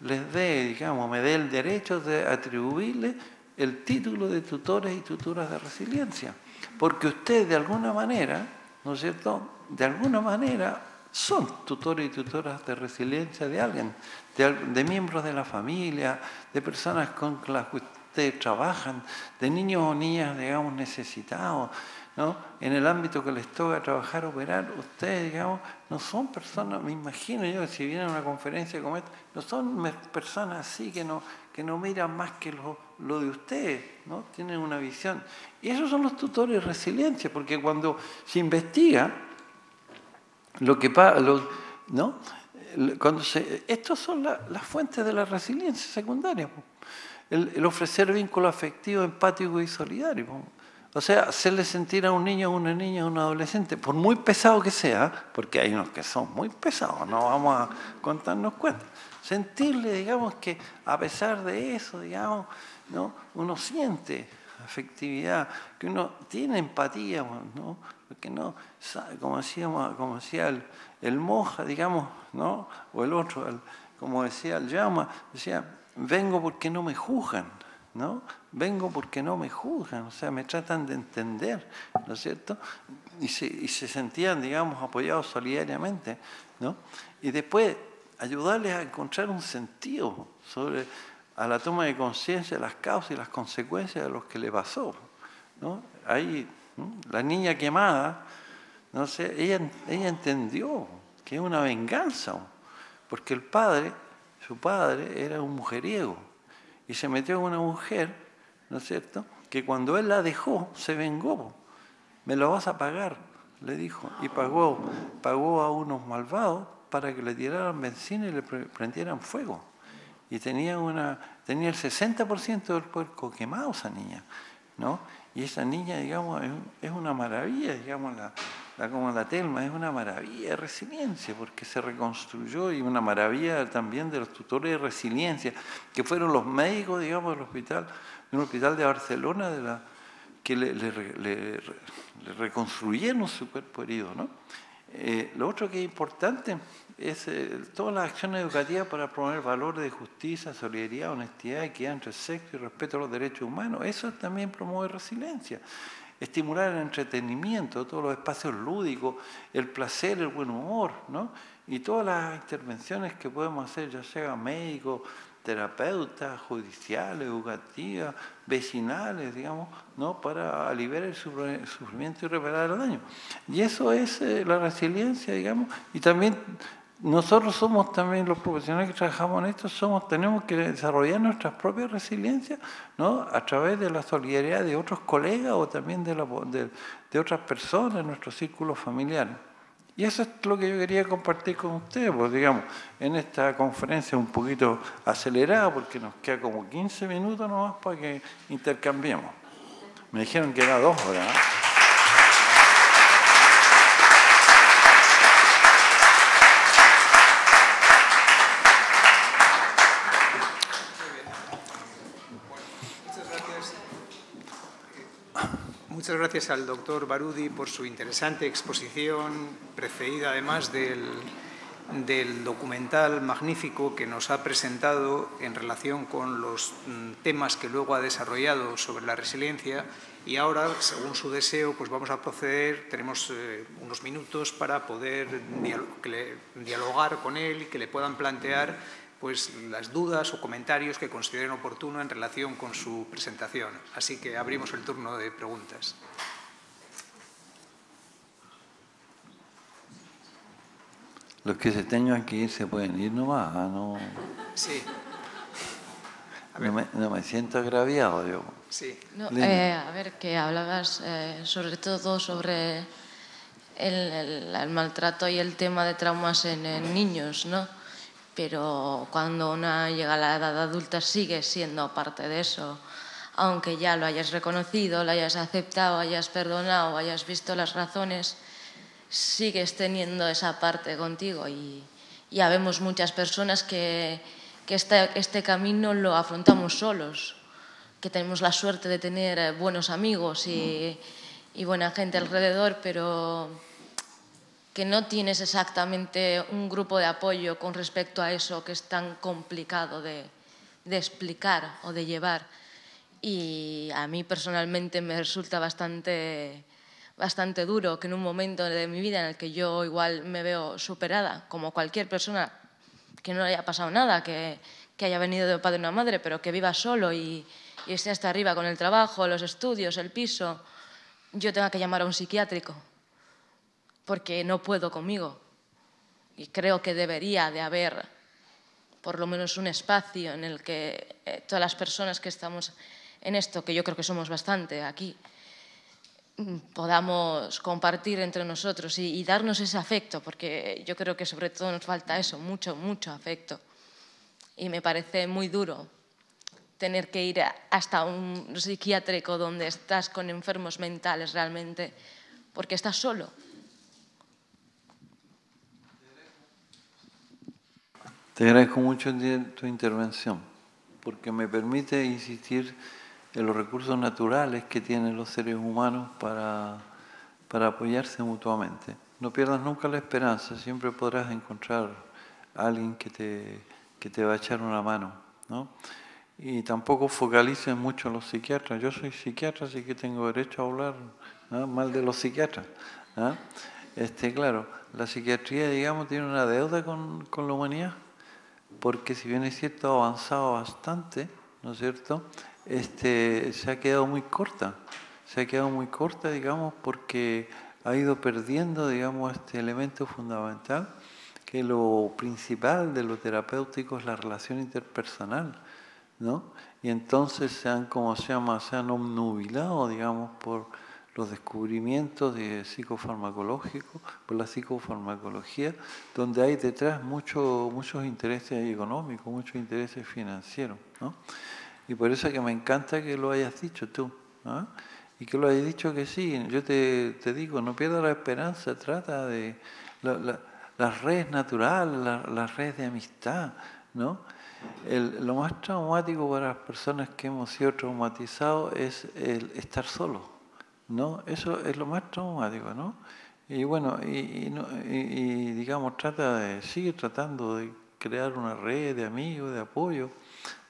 les dé digamos, me dé el derecho de atribuirle el título de tutores y tutoras de resiliencia. Porque ustedes de alguna manera, ¿no es cierto? De alguna manera son tutores y tutoras de resiliencia de alguien, de, miembros de la familia, de personas con las que ustedes trabajan, de niños o niñas, digamos, necesitados, ¿no? En el ámbito que les toca trabajar, operar, ustedes, digamos, no son personas, me imagino yo, si vienen a una conferencia como esta, no son personas así que no, que no miran más que lo, lo de ustedes, ¿no? Tienen una visión. Y esos son los tutores de resiliencia, porque cuando se investiga, lo que pasa, ¿no? Cuando se, estos son las fuentes de la resiliencia secundaria. El, ofrecer vínculo afectivo, empático y solidario. O sea, hacerle sentir a un niño, a una niña, a un adolescente, por muy pesado que sea, porque hay unos que son muy pesados, no vamos a contarnos cuentas sentirle, digamos, que a pesar de eso, digamos, ¿no? uno siente afectividad, que uno tiene empatía, ¿no? Porque no, como, decíamos, como decía el, el moja, digamos, ¿no? o el otro, como decía el llama, decía, vengo porque no me juzgan, ¿no? Vengo porque no me juzgan, o sea, me tratan de entender, ¿no es cierto? Y se, y se sentían, digamos, apoyados solidariamente, ¿no? Y después ayudarles a encontrar un sentido sobre a la toma de conciencia de las causas y las consecuencias de lo que le pasó. ¿no? Ahí, la niña quemada, no sé, ella, ella entendió que es una venganza, porque el padre, su padre, era un mujeriego y se metió con una mujer, ¿no es cierto?, que cuando él la dejó, se vengó. Me lo vas a pagar, le dijo, y pagó, pagó a unos malvados para que le tiraran benzina y le prendieran fuego. Y tenía, una, tenía el 60% del cuerpo quemado esa niña. ¿no? Y esa niña, digamos, es, una maravilla, digamos, la, la, como la Telma, es una maravilla de resiliencia, porque se reconstruyó y una maravilla también de los tutores de resiliencia, que fueron los médicos, digamos, del hospital, de un hospital de Barcelona, de la, que le, le reconstruyeron su cuerpo herido. ¿no? Eh, lo otro que es importante es eh, todas las acciones educativas para promover valores de justicia, solidaridad, honestidad, equidad entre sexo y respeto a los derechos humanos. Eso también promueve resiliencia. Estimular el entretenimiento, todos los espacios lúdicos, el placer, el buen humor, ¿no? Y todas las intervenciones que podemos hacer, ya sea médicos, terapeutas, judiciales, educativas, vecinales, digamos, ¿no? para aliviar el sufrimiento y reparar el daño. Y eso es eh, la resiliencia, digamos, y también nosotros somos también los profesionales que trabajamos en esto, somos, tenemos que desarrollar nuestras propias resiliencias ¿no? a través de la solidaridad de otros colegas o también de, la, de, de otras personas en nuestro círculo familiar. Y eso es lo que yo quería compartir con ustedes, pues digamos, en esta conferencia un poquito acelerada, porque nos queda como 15 minutos nomás para que intercambiemos. Me dijeron que era dos horas. Muchas gracias al doctor Barudi por su interesante exposición, precedida además del, documental magnífico que nos ha presentado en relación con los mm, temas que luego ha desarrollado sobre la resiliencia. Y ahora, según su deseo, pues vamos a proceder, tenemos eh, unos minutos para poder dialogar con él y que le puedan plantear pues, las dudas o comentarios que consideren oportuno en relación con su presentación. Así que abrimos el turno de preguntas. Los que se tengan que ir se pueden ir nomás, ¿ah? ¿no? Sí. No me, siento agraviado yo. Sí. Eh, a ver, que hablabas eh, sobre todo sobre el, maltrato y el tema de traumas en, niños, ¿no? Pero cuando una llega a la edad adulta sigue siendo parte de eso, aunque ya lo hayas reconocido, lo hayas aceptado, hayas perdonado, hayas visto las razones, sigues teniendo esa parte contigo y ya vemos muchas personas que, que este, este camino lo afrontamos solos, que tenemos la suerte de tener buenos amigos y, y buena gente alrededor, pero que no tienes exactamente un grupo de apoyo con respecto a eso que es tan complicado de, explicar o de llevar. Y a mí personalmente me resulta bastante, bastante duro que en un momento de mi vida en el que yo igual me veo superada, como cualquier persona que no le haya pasado nada, que, que haya venido de padre o una madre, pero que viva solo y, y esté hasta arriba con el trabajo, los estudios, el piso, yo tenga que llamar a un psiquiátrico porque no puedo conmigo. Y creo que debería de haber por lo menos un espacio en el que eh, todas las personas que estamos en esto, que yo creo que somos bastante aquí, podamos compartir entre nosotros y, darnos ese afecto, porque yo creo que sobre todo nos falta eso, mucho, mucho afecto. Y me parece muy duro tener que ir hasta un psiquiátrico donde estás con enfermos mentales realmente, porque estás solo. Te agradezco mucho tu intervención, porque me permite insistir en los recursos naturales que tienen los seres humanos para, para apoyarse mutuamente. No pierdas nunca la esperanza, siempre podrás encontrar a alguien que te, que te va a echar una mano. ¿no? Y tampoco focalices mucho en los psiquiatras. Yo soy psiquiatra, así que tengo derecho a hablar mal de los psiquiatras. Este, claro, la psiquiatría, digamos, tiene una deuda con, con la humanidad porque si bien es cierto ha avanzado bastante, ¿no es cierto? Este, se ha quedado muy corta, se ha quedado muy corta, digamos, porque ha ido perdiendo, digamos, este elemento fundamental, que lo principal de lo terapéutico es la relación interpersonal, ¿no? Y entonces se han, como se llama, se han obnubilado, digamos, por los descubrimientos de psicofarmacológico, por la psicofarmacología, donde hay detrás mucho, muchos intereses económicos, muchos intereses financieros. ¿no? Y por eso es que me encanta que lo hayas dicho tú. Y que lo hayas dicho que sí. Yo te, te digo, no pierdas la esperanza, trata de las redes naturales, las redes de amistad. ¿no? lo más traumático para las personas que hemos sido traumatizados es el estar solos ¿no? Eso es lo más traumático, ¿no? Y bueno, y, digamos, trata de, sigue tratando de crear una red de amigos, de apoyo,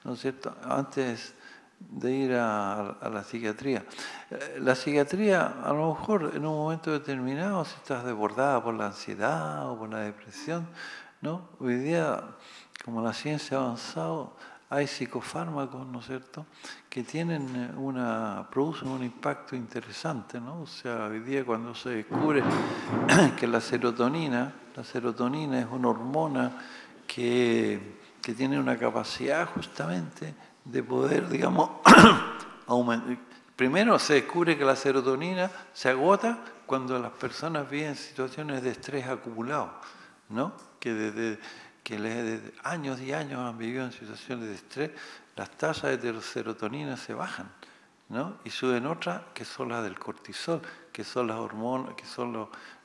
¿no es cierto? Antes de ir a, la psiquiatría. Eh, la psiquiatría, a lo mejor en un momento determinado, si estás desbordada por la ansiedad o por la depresión, ¿no? Hoy día, como la ciencia ha avanzado, hay psicofármacos, ¿no es cierto?, que tienen eh, una, producen un impacto interesante, ¿no? O sea, hoy día cuando se descubre que la serotonina, la serotonina es una hormona que, que tiene una capacidad justamente de poder, digamos, aumentar. Primero se descubre que la serotonina se agota cuando las personas viven situaciones de estrés acumulado, ¿no? Que desde que desde años y años han vivido en situaciones de estrés, las tasas de serotonina se bajan, ¿no? Y suben otras que son las del cortisol, que son las hormonas, que son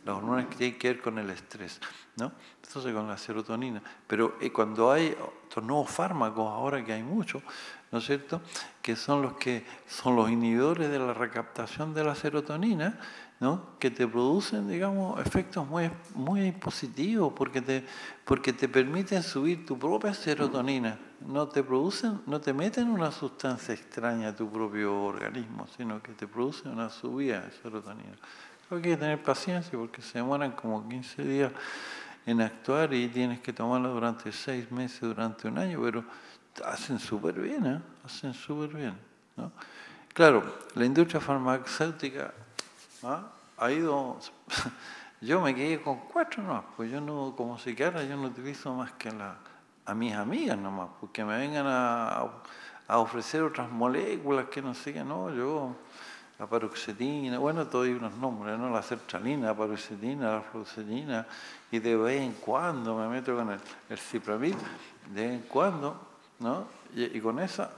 las hormonas que tienen que ver con el estrés, ¿no? Entonces con la serotonina. Pero eh, cuando hay estos nuevos fármacos, ahora que hay muchos, ¿no es cierto? Que son los que son los inhibidores de la recaptación de la serotonina, que te producen, digamos, efectos muy, muy positivos porque te, porque te permiten subir tu propia serotonina. No te producen, no te meten una sustancia extraña a tu propio organismo, sino que te producen una subida de serotonina. Creo que hay que tener paciencia porque se demoran como 15 días en actuar y tienes que tomarlo durante seis meses, durante un año, pero hacen súper bien, ¿eh? hacen súper bien. ¿no? Claro, la industria farmacéutica ¿ah? ha ido... Yo me quedé con cuatro nomás, pues yo no, como psiquiatra, yo no utilizo más que la, a mis amigas nomás, porque me vengan a, ofrecer otras moléculas que no sé qué, no, yo la paroxetina, bueno, todos hay unos nombres, ¿no? La sertralina, la paroxetina, la fluoxetina, y de vez en cuando me meto con el, el cipramil, de vez en cuando, ¿no? Y, con esa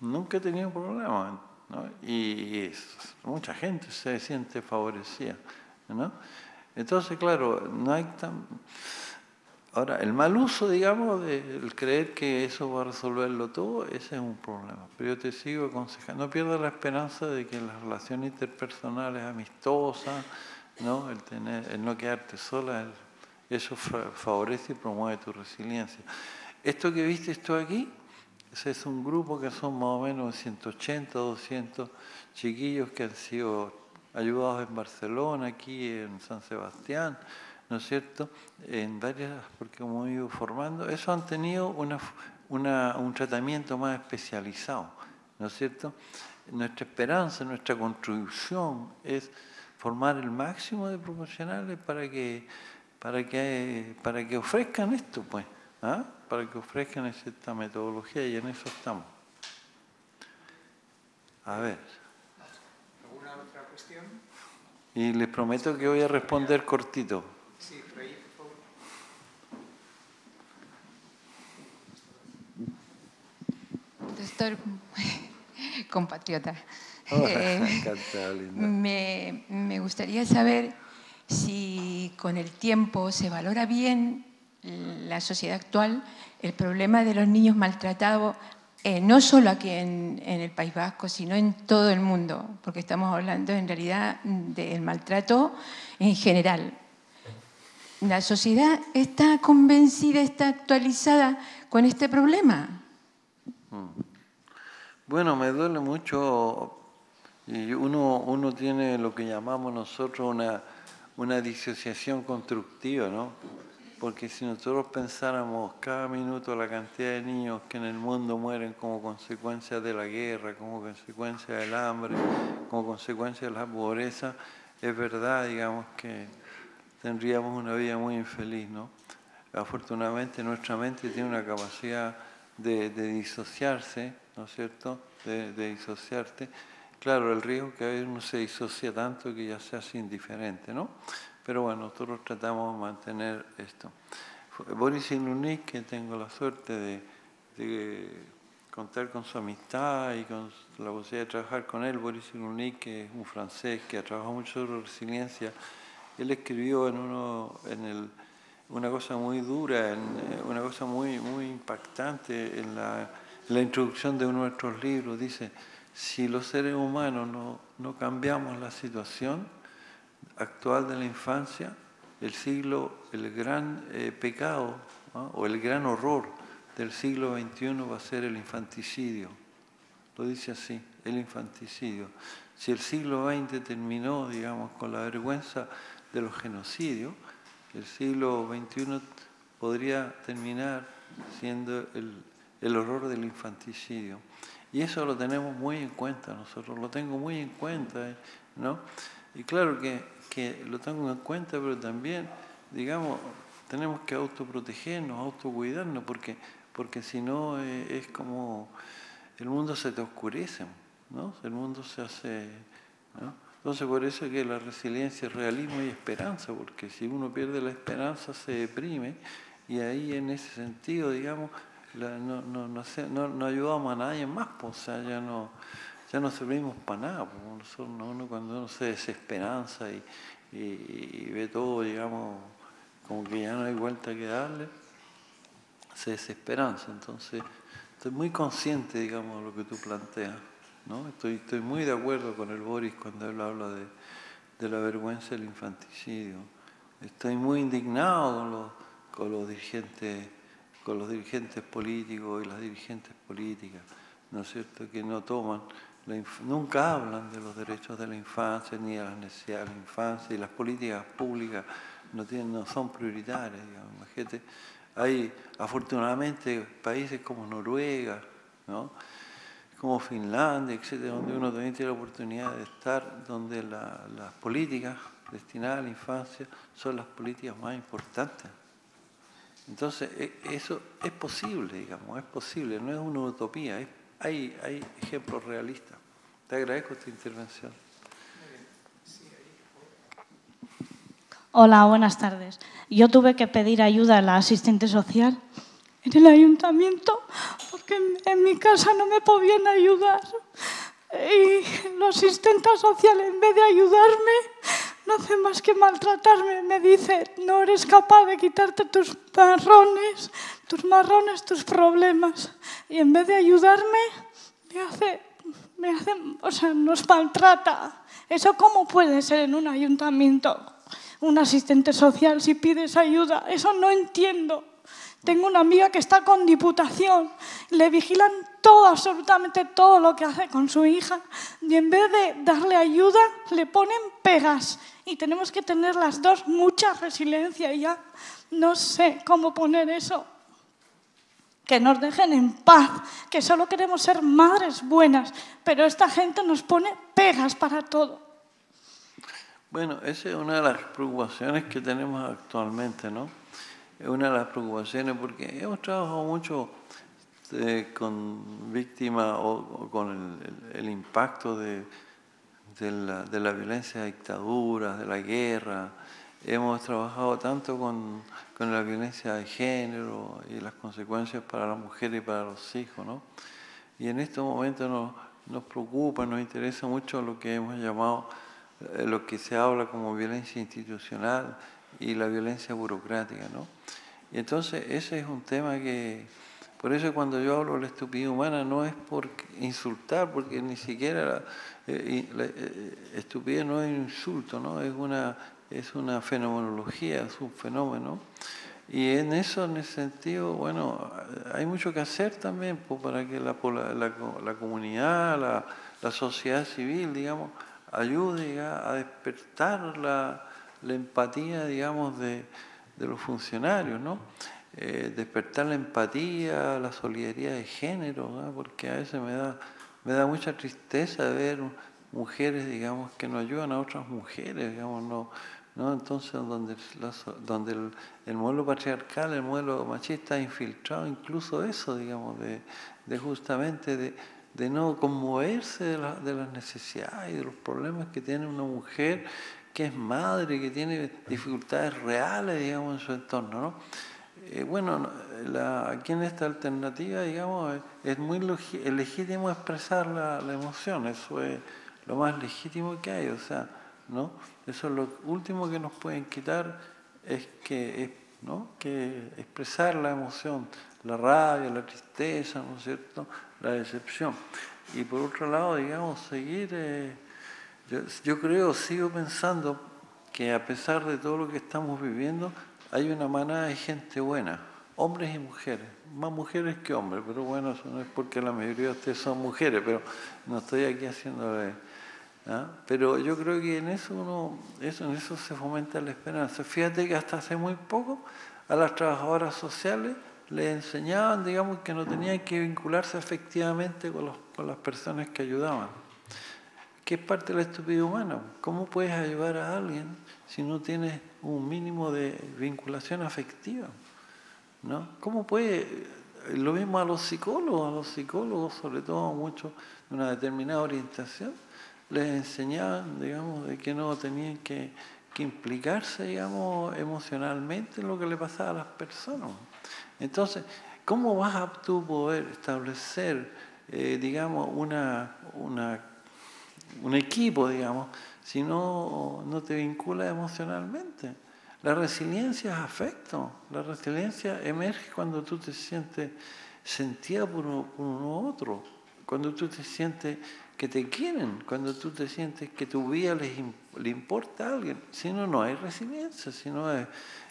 nunca he tenido problemas, ¿no? Y, mucha gente se siente favorecida, ¿no? Entonces, claro, no hay tan... Ahora, el mal uso, digamos, del creer que eso va a resolverlo todo, ese es un problema. Pero yo te sigo aconsejando, no pierdas la esperanza de que las relaciones interpersonales amistosas, ¿no? El, tener, el no quedarte sola, eso favorece y promueve tu resiliencia. Esto que viste esto aquí, ese es un grupo que son más o menos 180, 200 chiquillos que han sido ayudados en Barcelona, aquí en San Sebastián, ¿no es cierto? En varias, porque como he ido formando, eso han tenido un tratamiento más especializado, ¿no es cierto? Nuestra esperanza, nuestra contribución es formar el máximo de profesionales para que, para que, para que ofrezcan esto, pues, ¿ah? Para que ofrezcan esta metodología y en eso estamos. A ver. ¿Alguna otra cuestión? Y les prometo que voy a responder cortito. Doctor compatriota, oh, eh, me, gustaría saber si con el tiempo se valora bien la sociedad actual el problema de los niños maltratados, eh, no solo aquí en, en, el País Vasco, sino en todo el mundo, porque estamos hablando en realidad del maltrato en general. ¿La sociedad está convencida, está actualizada con este problema? Mm. Bueno, me duele mucho y uno, uno tiene lo que llamamos nosotros una, una disociación constructiva, ¿no? Porque si nosotros pensáramos cada minuto la cantidad de niños que en el mundo mueren como consecuencia de la guerra, como consecuencia del hambre, como consecuencia de la pobreza, es verdad, digamos, que tendríamos una vida muy infeliz, ¿no? Afortunadamente nuestra mente tiene una capacidad de, disociarse, ¿no es cierto?, de, disociarte. Claro, el riesgo que uno se disocia tanto que ya se hace indiferente, ¿no? Pero bueno, nosotros tratamos de mantener esto. Boris Ilunik, que tengo la suerte de, contar con su amistad y con la posibilidad de trabajar con él, Boris Ilunik, que es un francés que ha trabajado mucho sobre resiliencia, él escribió en uno, en el una cosa muy dura, eh, una cosa muy, muy impactante en la, introducción de uno de nuestros libros. Dice, si los seres humanos no, cambiamos la situación actual de la infancia, el siglo, el gran eh, pecado o el gran horror del siglo XXI va a ser el infanticidio. Lo dice así, el infanticidio. Si el siglo XX terminó, digamos, con la vergüenza de los genocidios, el siglo XXI podría terminar siendo el, horror del infanticidio. Y eso lo tenemos muy en cuenta, nosotros lo tengo muy en cuenta, ¿no? Y claro que, que lo tengo en cuenta, pero también, digamos, tenemos que autoprotegernos, autocuidarnos, porque, porque si no eh, es como el mundo se te oscurece, ¿no? El mundo se hace, ¿no? Entonces por eso es que la resiliencia es realismo y esperanza, porque si uno pierde la esperanza se deprime y ahí en ese sentido, digamos, no, no, no, no, ayudamos a nadie más, pues, o sea, ya no, ya no servimos para nada. Pues, uno, cuando uno se desesperanza y, y, ve todo, digamos, como que ya no hay vuelta que darle, se desesperanza. Entonces, estoy muy consciente, digamos, de lo que tú planteas. ¿no? Estoy, estoy muy de acuerdo con el Boris cuando él habla de, de la vergüenza del infanticidio. Estoy muy indignado con los, con los dirigentes con los dirigentes políticos y las dirigentes políticas, ¿no es cierto?, que no toman, nunca hablan de los derechos de la infancia ni de las necesidades de la infancia y las políticas públicas no, son prioritarias. Imagínate, hay afortunadamente países como Noruega, ¿no? como Finlandia, etcétera, donde uno también tiene la oportunidad de estar, donde las políticas destinadas a la infancia son las políticas más importantes. Entonces, e, eso es posible, digamos, es posible, no es una utopía, hay, hay ejemplos realistas. Te agradezco esta intervención. Hola, buenas tardes. Yo tuve que pedir ayuda a la asistente social en el ayuntamiento porque en, mi casa no me podían ayudar. Y la asistente social, en vez de ayudarme, no hace más que maltratarme. Me dice, no eres capaz de quitarte tus marrones, tus marrones, tus problemas. Y en vez de ayudarme, me hace, me hace, o sea, nos maltrata. ¿Eso cómo puede ser en un ayuntamiento? Un asistente social si pides ayuda. Eso no entiendo. Tengo una amiga que está con diputación, le vigilan todo, absolutamente todo lo que hace con su hija y en vez de darle ayuda le ponen pegas y tenemos que tener las dos mucha resiliencia ya no sé cómo poner eso. Que nos dejen en paz, que solo queremos ser madres buenas, pero esta gente nos pone pegas para todo. Bueno, esa es una de las preocupaciones que tenemos actualmente, ¿no? es una de las preocupaciones porque hemos trabajado mucho eh, con víctimas o, con el, impacto de, la, de, la, violencia de dictaduras, de la guerra. Hemos trabajado tanto con, con, la violencia de género y las consecuencias para las mujeres y para los hijos. ¿no? Y en estos momentos nos, preocupa, nos interesa mucho lo que hemos llamado, eh, lo que se habla como violencia institucional y la violencia burocrática. ¿no? Y entonces ese es un tema que, por eso cuando yo hablo de la estupidez humana no es por insultar, porque ni siquiera la, eh, eh, estupidez no es un insulto, ¿no? es, una, es una fenomenología, es un fenómeno. Y en eso, en ese sentido, bueno, hay mucho que hacer también pues, para que la, la, la comunidad, la, la, sociedad civil, digamos, ayude a despertar la, empatía, digamos, de, de los funcionarios, ¿no? Eh, despertar la empatía, la solidaridad de género, porque a veces me da, me da mucha tristeza ver mujeres, digamos, que no ayudan a otras mujeres, digamos, no, Entonces, donde, donde el, modelo patriarcal, el modelo machista ha infiltrado incluso eso, digamos, de, de justamente de, de, no conmoverse de, de las necesidades y de los problemas que tiene una mujer que es madre, que tiene dificultades reales, digamos, en su entorno, ¿no? Eh, bueno, la, aquí en esta alternativa, digamos, es muy legítimo expresar la, la, emoción, eso es lo más legítimo que hay, o sea, ¿no? Eso es lo último que nos pueden quitar, es que, ¿no? que expresar la emoción, la rabia, la tristeza, ¿no es cierto?, la decepción. Y por otro lado, digamos, seguir... Eh, yo, creo, sigo pensando que a pesar de todo lo que estamos viviendo, hay una manada de gente buena, hombres y mujeres, más mujeres que hombres, pero bueno, eso no es porque la mayoría de ustedes son mujeres, pero no estoy aquí haciéndole... ¿ah? Pero yo creo que en eso, uno, eso, en eso se fomenta la esperanza. Fíjate que hasta hace muy poco a las trabajadoras sociales les enseñaban, digamos, que no tenían que vincularse efectivamente con, los, con las personas que ayudaban que es parte de la estupidez humana. ¿Cómo puedes ayudar a alguien si no tienes un mínimo de vinculación afectiva? ¿No? ¿Cómo puede, lo mismo a los psicólogos, a los psicólogos, sobre todo muchos de una determinada orientación, les enseñaban, digamos, de que no tenían que, implicarse, digamos, emocionalmente en lo que le pasaba a las personas. Entonces, ¿cómo vas a poder establecer, eh, digamos, una, un equipo, digamos, si no, no te vincula emocionalmente. La resiliencia es afecto, la resiliencia emerge cuando tú te sientes sentida por uno, por otro, cuando tú te sientes que te quieren, cuando tú te sientes que tu vida les, le importa a alguien. Si no, no hay resiliencia, si no es,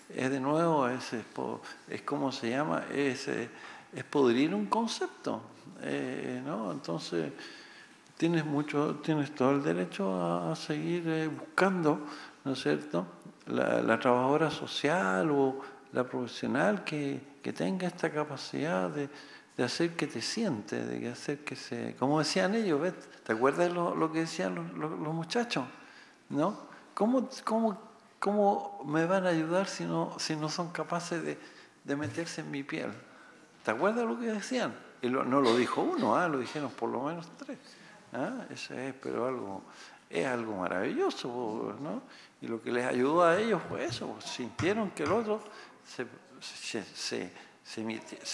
es de nuevo, es, es, como se llama, es, es podrir un concepto. Eh, ¿no? Entonces, tienes mucho, tienes todo el derecho a, seguir eh, buscando, ¿no es cierto?, la, trabajadora social o la profesional que, tenga esta capacidad de, hacer que te siente, de hacer que se... Como decían ellos, ¿ves? ¿te acuerdas lo, lo que decían los, muchachos? ¿No? ¿Cómo, cómo, ¿Cómo me van a ayudar si no, si no son capaces de, de meterse en mi piel? ¿Te acuerdas lo que decían? Y no lo dijo uno, ¿ah? lo dijeron por lo menos tres. ¿ah? Eso es, pero algo, es algo maravilloso, ¿no? Y lo que les ayudó a ellos fue eso, pues, sintieron que el otro se,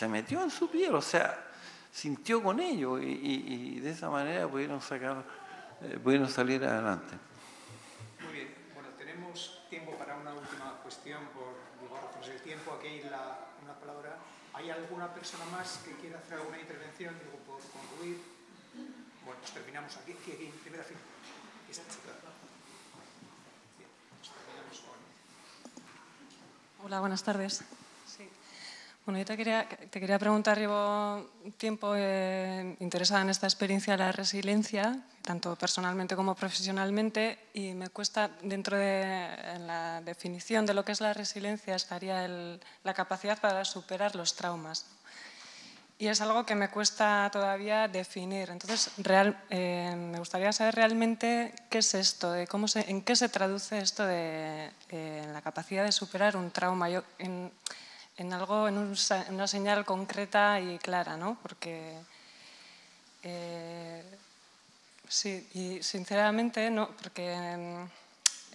metió en su piel, o sea, sintió con ellos y, de esa manera pudieron sacar, eh, pudieron salir adelante. Muy bien, bueno, tenemos tiempo para una última cuestión por el tiempo. Aquí hay una palabra. ¿Hay alguna persona más que quiera hacer alguna intervención? Digo, por concluir. Bueno, pues terminamos aquí, aquí, aquí en primera fila. Hola, buenas tardes. Bueno, yo te quería, te quería preguntar, llevo tiempo eh, interesada en esta experiencia de la resiliencia, tanto personalmente como profesionalmente, y me cuesta, dentro de la definición de lo que es la resiliencia, estaría la capacidad para superar los traumas. Y es algo que me cuesta todavía definir. Entonces, real, eh, me gustaría saber realmente qué es esto, de cómo se, en qué se traduce esto de eh, la capacidad de superar un trauma Yo, en, en, algo, en, una señal concreta y clara, ¿no? Porque eh, sí, y sinceramente no, porque en,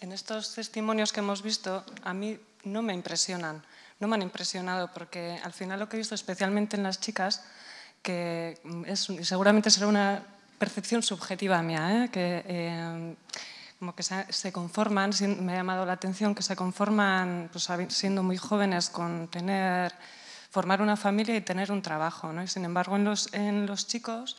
en estos testimonios que hemos visto a mí no me impresionan no me han impresionado porque al final lo que he visto especialmente en las chicas, que es, seguramente será una percepción subjetiva mía, ¿eh? que eh, como que se, conforman, me ha llamado la atención que se conforman pues, siendo muy jóvenes con tener, formar una familia y tener un trabajo. ¿no? Y sin embargo, en los, en los chicos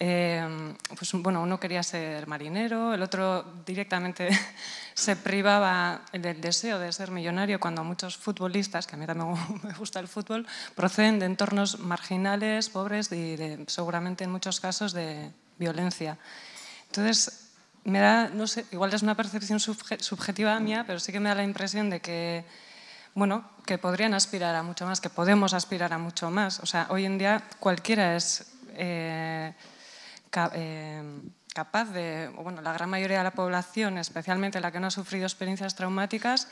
Em, pues bueno, uno quería ser marinero, el otro directamente se privaba del deseo de ser millonario cuando muchos futbolistas, que a mí también me gusta el fútbol, proceden de entornos marginales, pobres y seguramente en muchos casos de violencia. Entonces, me da, no sé, igual es una percepción subjetiva mía, pero sí que me da la impresión de que, bueno, que podrían aspirar a mucho más, que podemos aspirar a mucho más. O sea, hoy en día cualquiera es... Eh, eh, capaz de, bueno, la gran mayoría de la población, especialmente la que no ha sufrido experiencias traumáticas,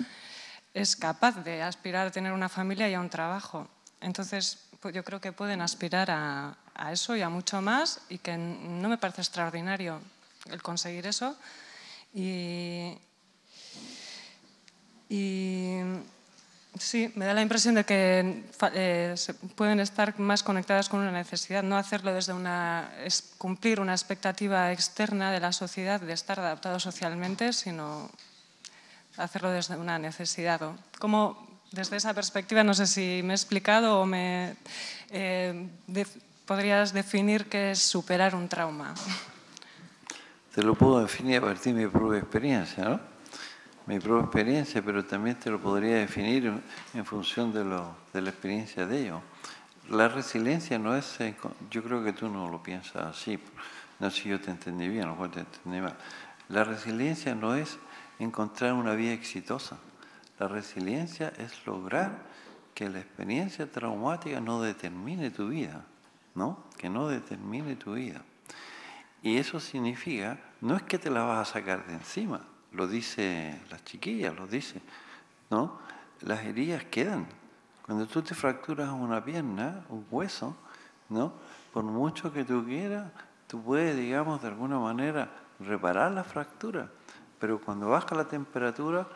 es capaz de aspirar a tener una familia y a un trabajo. Entonces, pues yo creo que pueden aspirar a, eso y a mucho más y que no me parece extraordinario el conseguir eso. y Sí, me da la impresión de que eh, pueden estar más conectadas con una necesidad, no hacerlo desde una, cumplir una expectativa externa de la sociedad de estar adaptado socialmente, sino hacerlo desde una necesidad. Como desde esa perspectiva, no sé si me he explicado o me eh, podrías definir qué es superar un trauma. Te lo puedo definir a partir de mi propia experiencia, ¿no? mi propia experiencia, pero también te lo podría definir en función de, lo, la experiencia de ellos. La resiliencia no es, eh, yo creo que tú no lo piensas así, no sé si yo te entendí bien, o te entendí mal. La resiliencia no es encontrar una vida exitosa. La resiliencia es lograr que la experiencia traumática no determine tu vida, ¿no? Que no determine tu vida. Y eso significa, no es que te la vas a sacar de encima, lo dice las chiquillas, lo dice, ¿no? Las heridas quedan. Cuando tú te fracturas una pierna, un hueso, ¿no? Por mucho que tú quieras, tú puedes, digamos, de alguna manera reparar la fractura, pero cuando baja la temperatura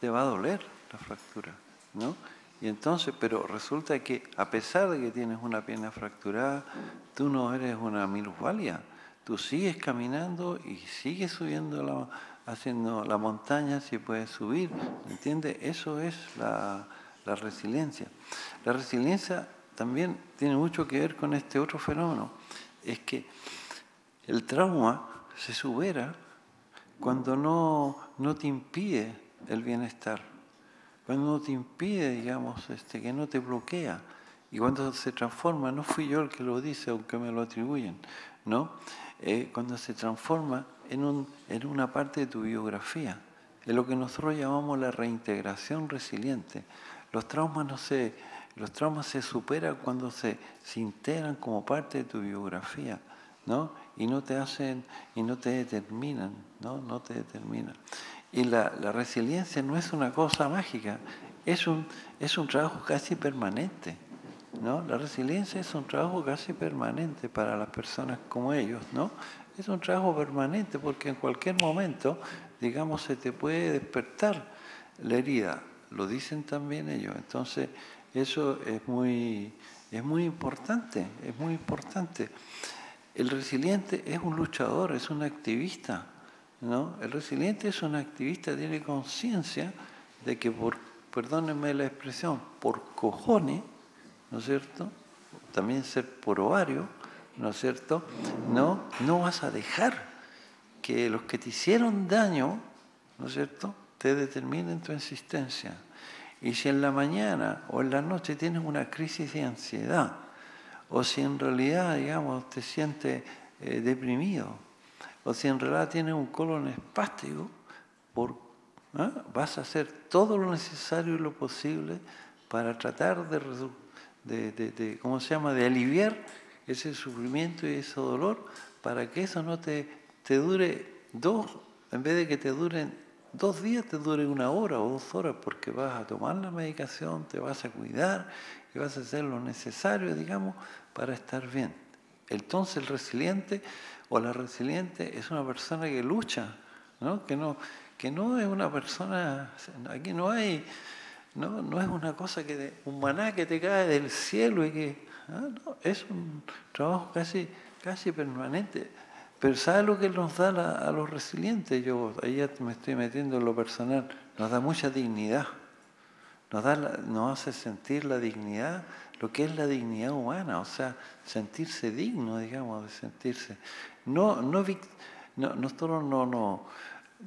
te va a doler la fractura, ¿no? Y entonces, pero resulta que a pesar de que tienes una pierna fracturada, tú no eres una minusvalía. Tú sigues caminando y sigues subiendo la, haciendo la montaña si puedes subir, ¿entiendes? Eso es la, resiliencia. La resiliencia también tiene mucho que ver con este otro fenómeno, es que el trauma se supera cuando no, no te impide el bienestar, cuando no te impide, digamos, este, que no te bloquea, y cuando se transforma, no fui yo el que lo dice, aunque me lo atribuyen, ¿no? Eh, cuando se transforma en, un, en una parte de tu biografía, es lo que nosotros llamamos la reintegración resiliente. Los traumas no se, los traumas se superan cuando se, se integran como parte de tu biografía, ¿no? Y no te hacen, y no te determinan, ¿no? No te determinan. Y la, la resiliencia no es una cosa mágica, es un, es un trabajo casi permanente. ¿No? La resiliencia es un trabajo casi permanente para las personas como ellos, ¿no? Es un trabajo permanente porque en cualquier momento, digamos, se te puede despertar la herida. Lo dicen también ellos. Entonces, eso es muy, es muy importante, es muy importante. El resiliente es un luchador, es un activista, ¿no? El resiliente es un activista, tiene conciencia de que por, perdónenme la expresión, por cojones, ¿no es cierto? También ser por ovario, ¿no es cierto? No, no vas a dejar que los que te hicieron daño, ¿no es cierto?, te determinen tu existencia. Y si en la mañana o en la noche tienes una crisis de ansiedad, o si en realidad, digamos, te sientes eh, deprimido, o si en realidad tienes un colon espástico, por, ¿ah? vas a hacer todo lo necesario y lo posible para tratar de de, ¿cómo se llama?, de aliviar ese sufrimiento y ese dolor para que eso no te, te dure dos, en vez de que te duren dos días, te dure una hora o dos horas porque vas a tomar la medicación, te vas a cuidar y vas a hacer lo necesario, digamos, para estar bien. Entonces el resiliente o la resiliente es una persona que lucha, ¿no? Que, no, que no es una persona, aquí no hay no, no es una cosa que de, un maná que te cae del cielo y que ah, no, es un trabajo casi, casi permanente. Pero ¿sabe lo que nos da a los resilientes? Yo ahí ya me estoy metiendo en lo personal. Nos da mucha dignidad. Nos, da nos hace sentir la dignidad, lo que es la dignidad humana, o sea, sentirse digno, digamos, de sentirse. No, no, no nosotros no, no,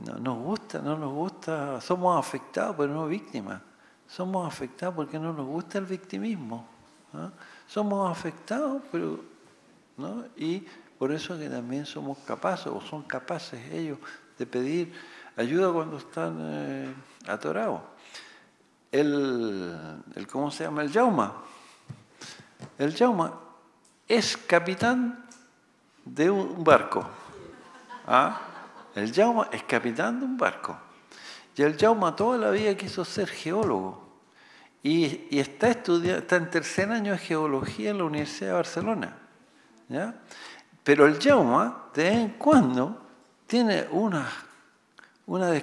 no, nos gusta, no nos gusta, somos afectados, pero no víctimas somos afectados porque no nos gusta el victimismo. Somos afectados, pero ¿no? y por eso que también somos capaces, o son capaces ellos, de pedir ayuda cuando están eh, atorados. El, el, ¿cómo se llama? El Jauma. El Jauma es capitán de un barco. ¿Ah? El Jauma es capitán de un barco. Y el Jauma toda la vida quiso ser geólogo. Y, está, estudiando, está en tercer año de geología en la Universidad de Barcelona. ¿ya? Pero el Jauma, de vez en cuando, tiene unas, una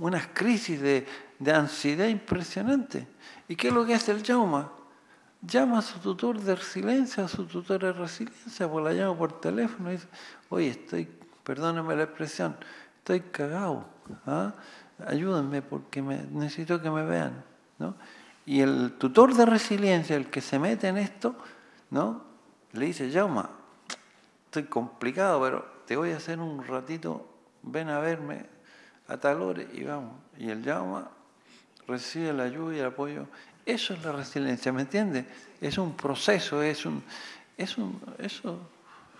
unas crisis de, de ansiedad impresionantes. ¿Y qué es lo que hace el Jauma? Llama a su tutor de resiliencia, a su tutor de resiliencia, pues la llama por teléfono y dice, oye, estoy, perdóneme la expresión, estoy cagado. ¿ah? Ayúdenme porque me, necesito que me vean. ¿no? Y el tutor de resiliencia, el que se mete en esto, ¿no? le dice, Jauma, estoy complicado, pero te voy a hacer un ratito, ven a verme a tal hora y vamos. Y el Jauma recibe la ayuda y el apoyo. Eso es la resiliencia, ¿me entiendes? Es un proceso, es un, es eso,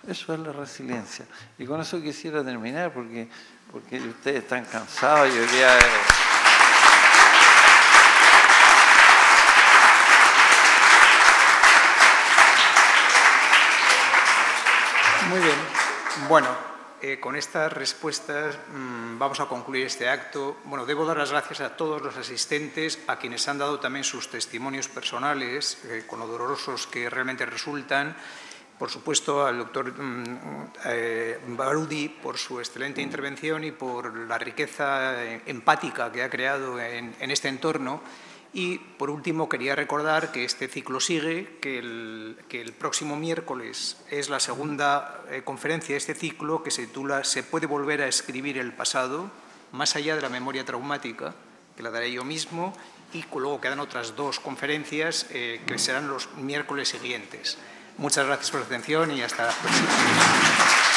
eso es la resiliencia. Y con eso quisiera terminar porque porque ustedes están cansados y hoy día... Muy bien. Bueno, eh, con estas respuestas mmm, vamos a concluir este acto. Bueno, debo dar las gracias a todos los asistentes, a quienes han dado también sus testimonios personales, eh, con lo dolorosos que realmente resultan, por supuesto, al doctor mm, eh, Barudi por su excelente intervención y por la riqueza eh, empática que ha creado en, este entorno. Y, por último, quería recordar que este ciclo sigue, que el, próximo miércoles es la segunda eh, conferencia de este ciclo que se titula «Se puede volver a escribir el pasado, más allá de la memoria traumática», que la daré yo mismo, y luego quedan otras dos conferencias que serán los miércoles siguientes. Muchas gracias por la atención y hasta la próxima.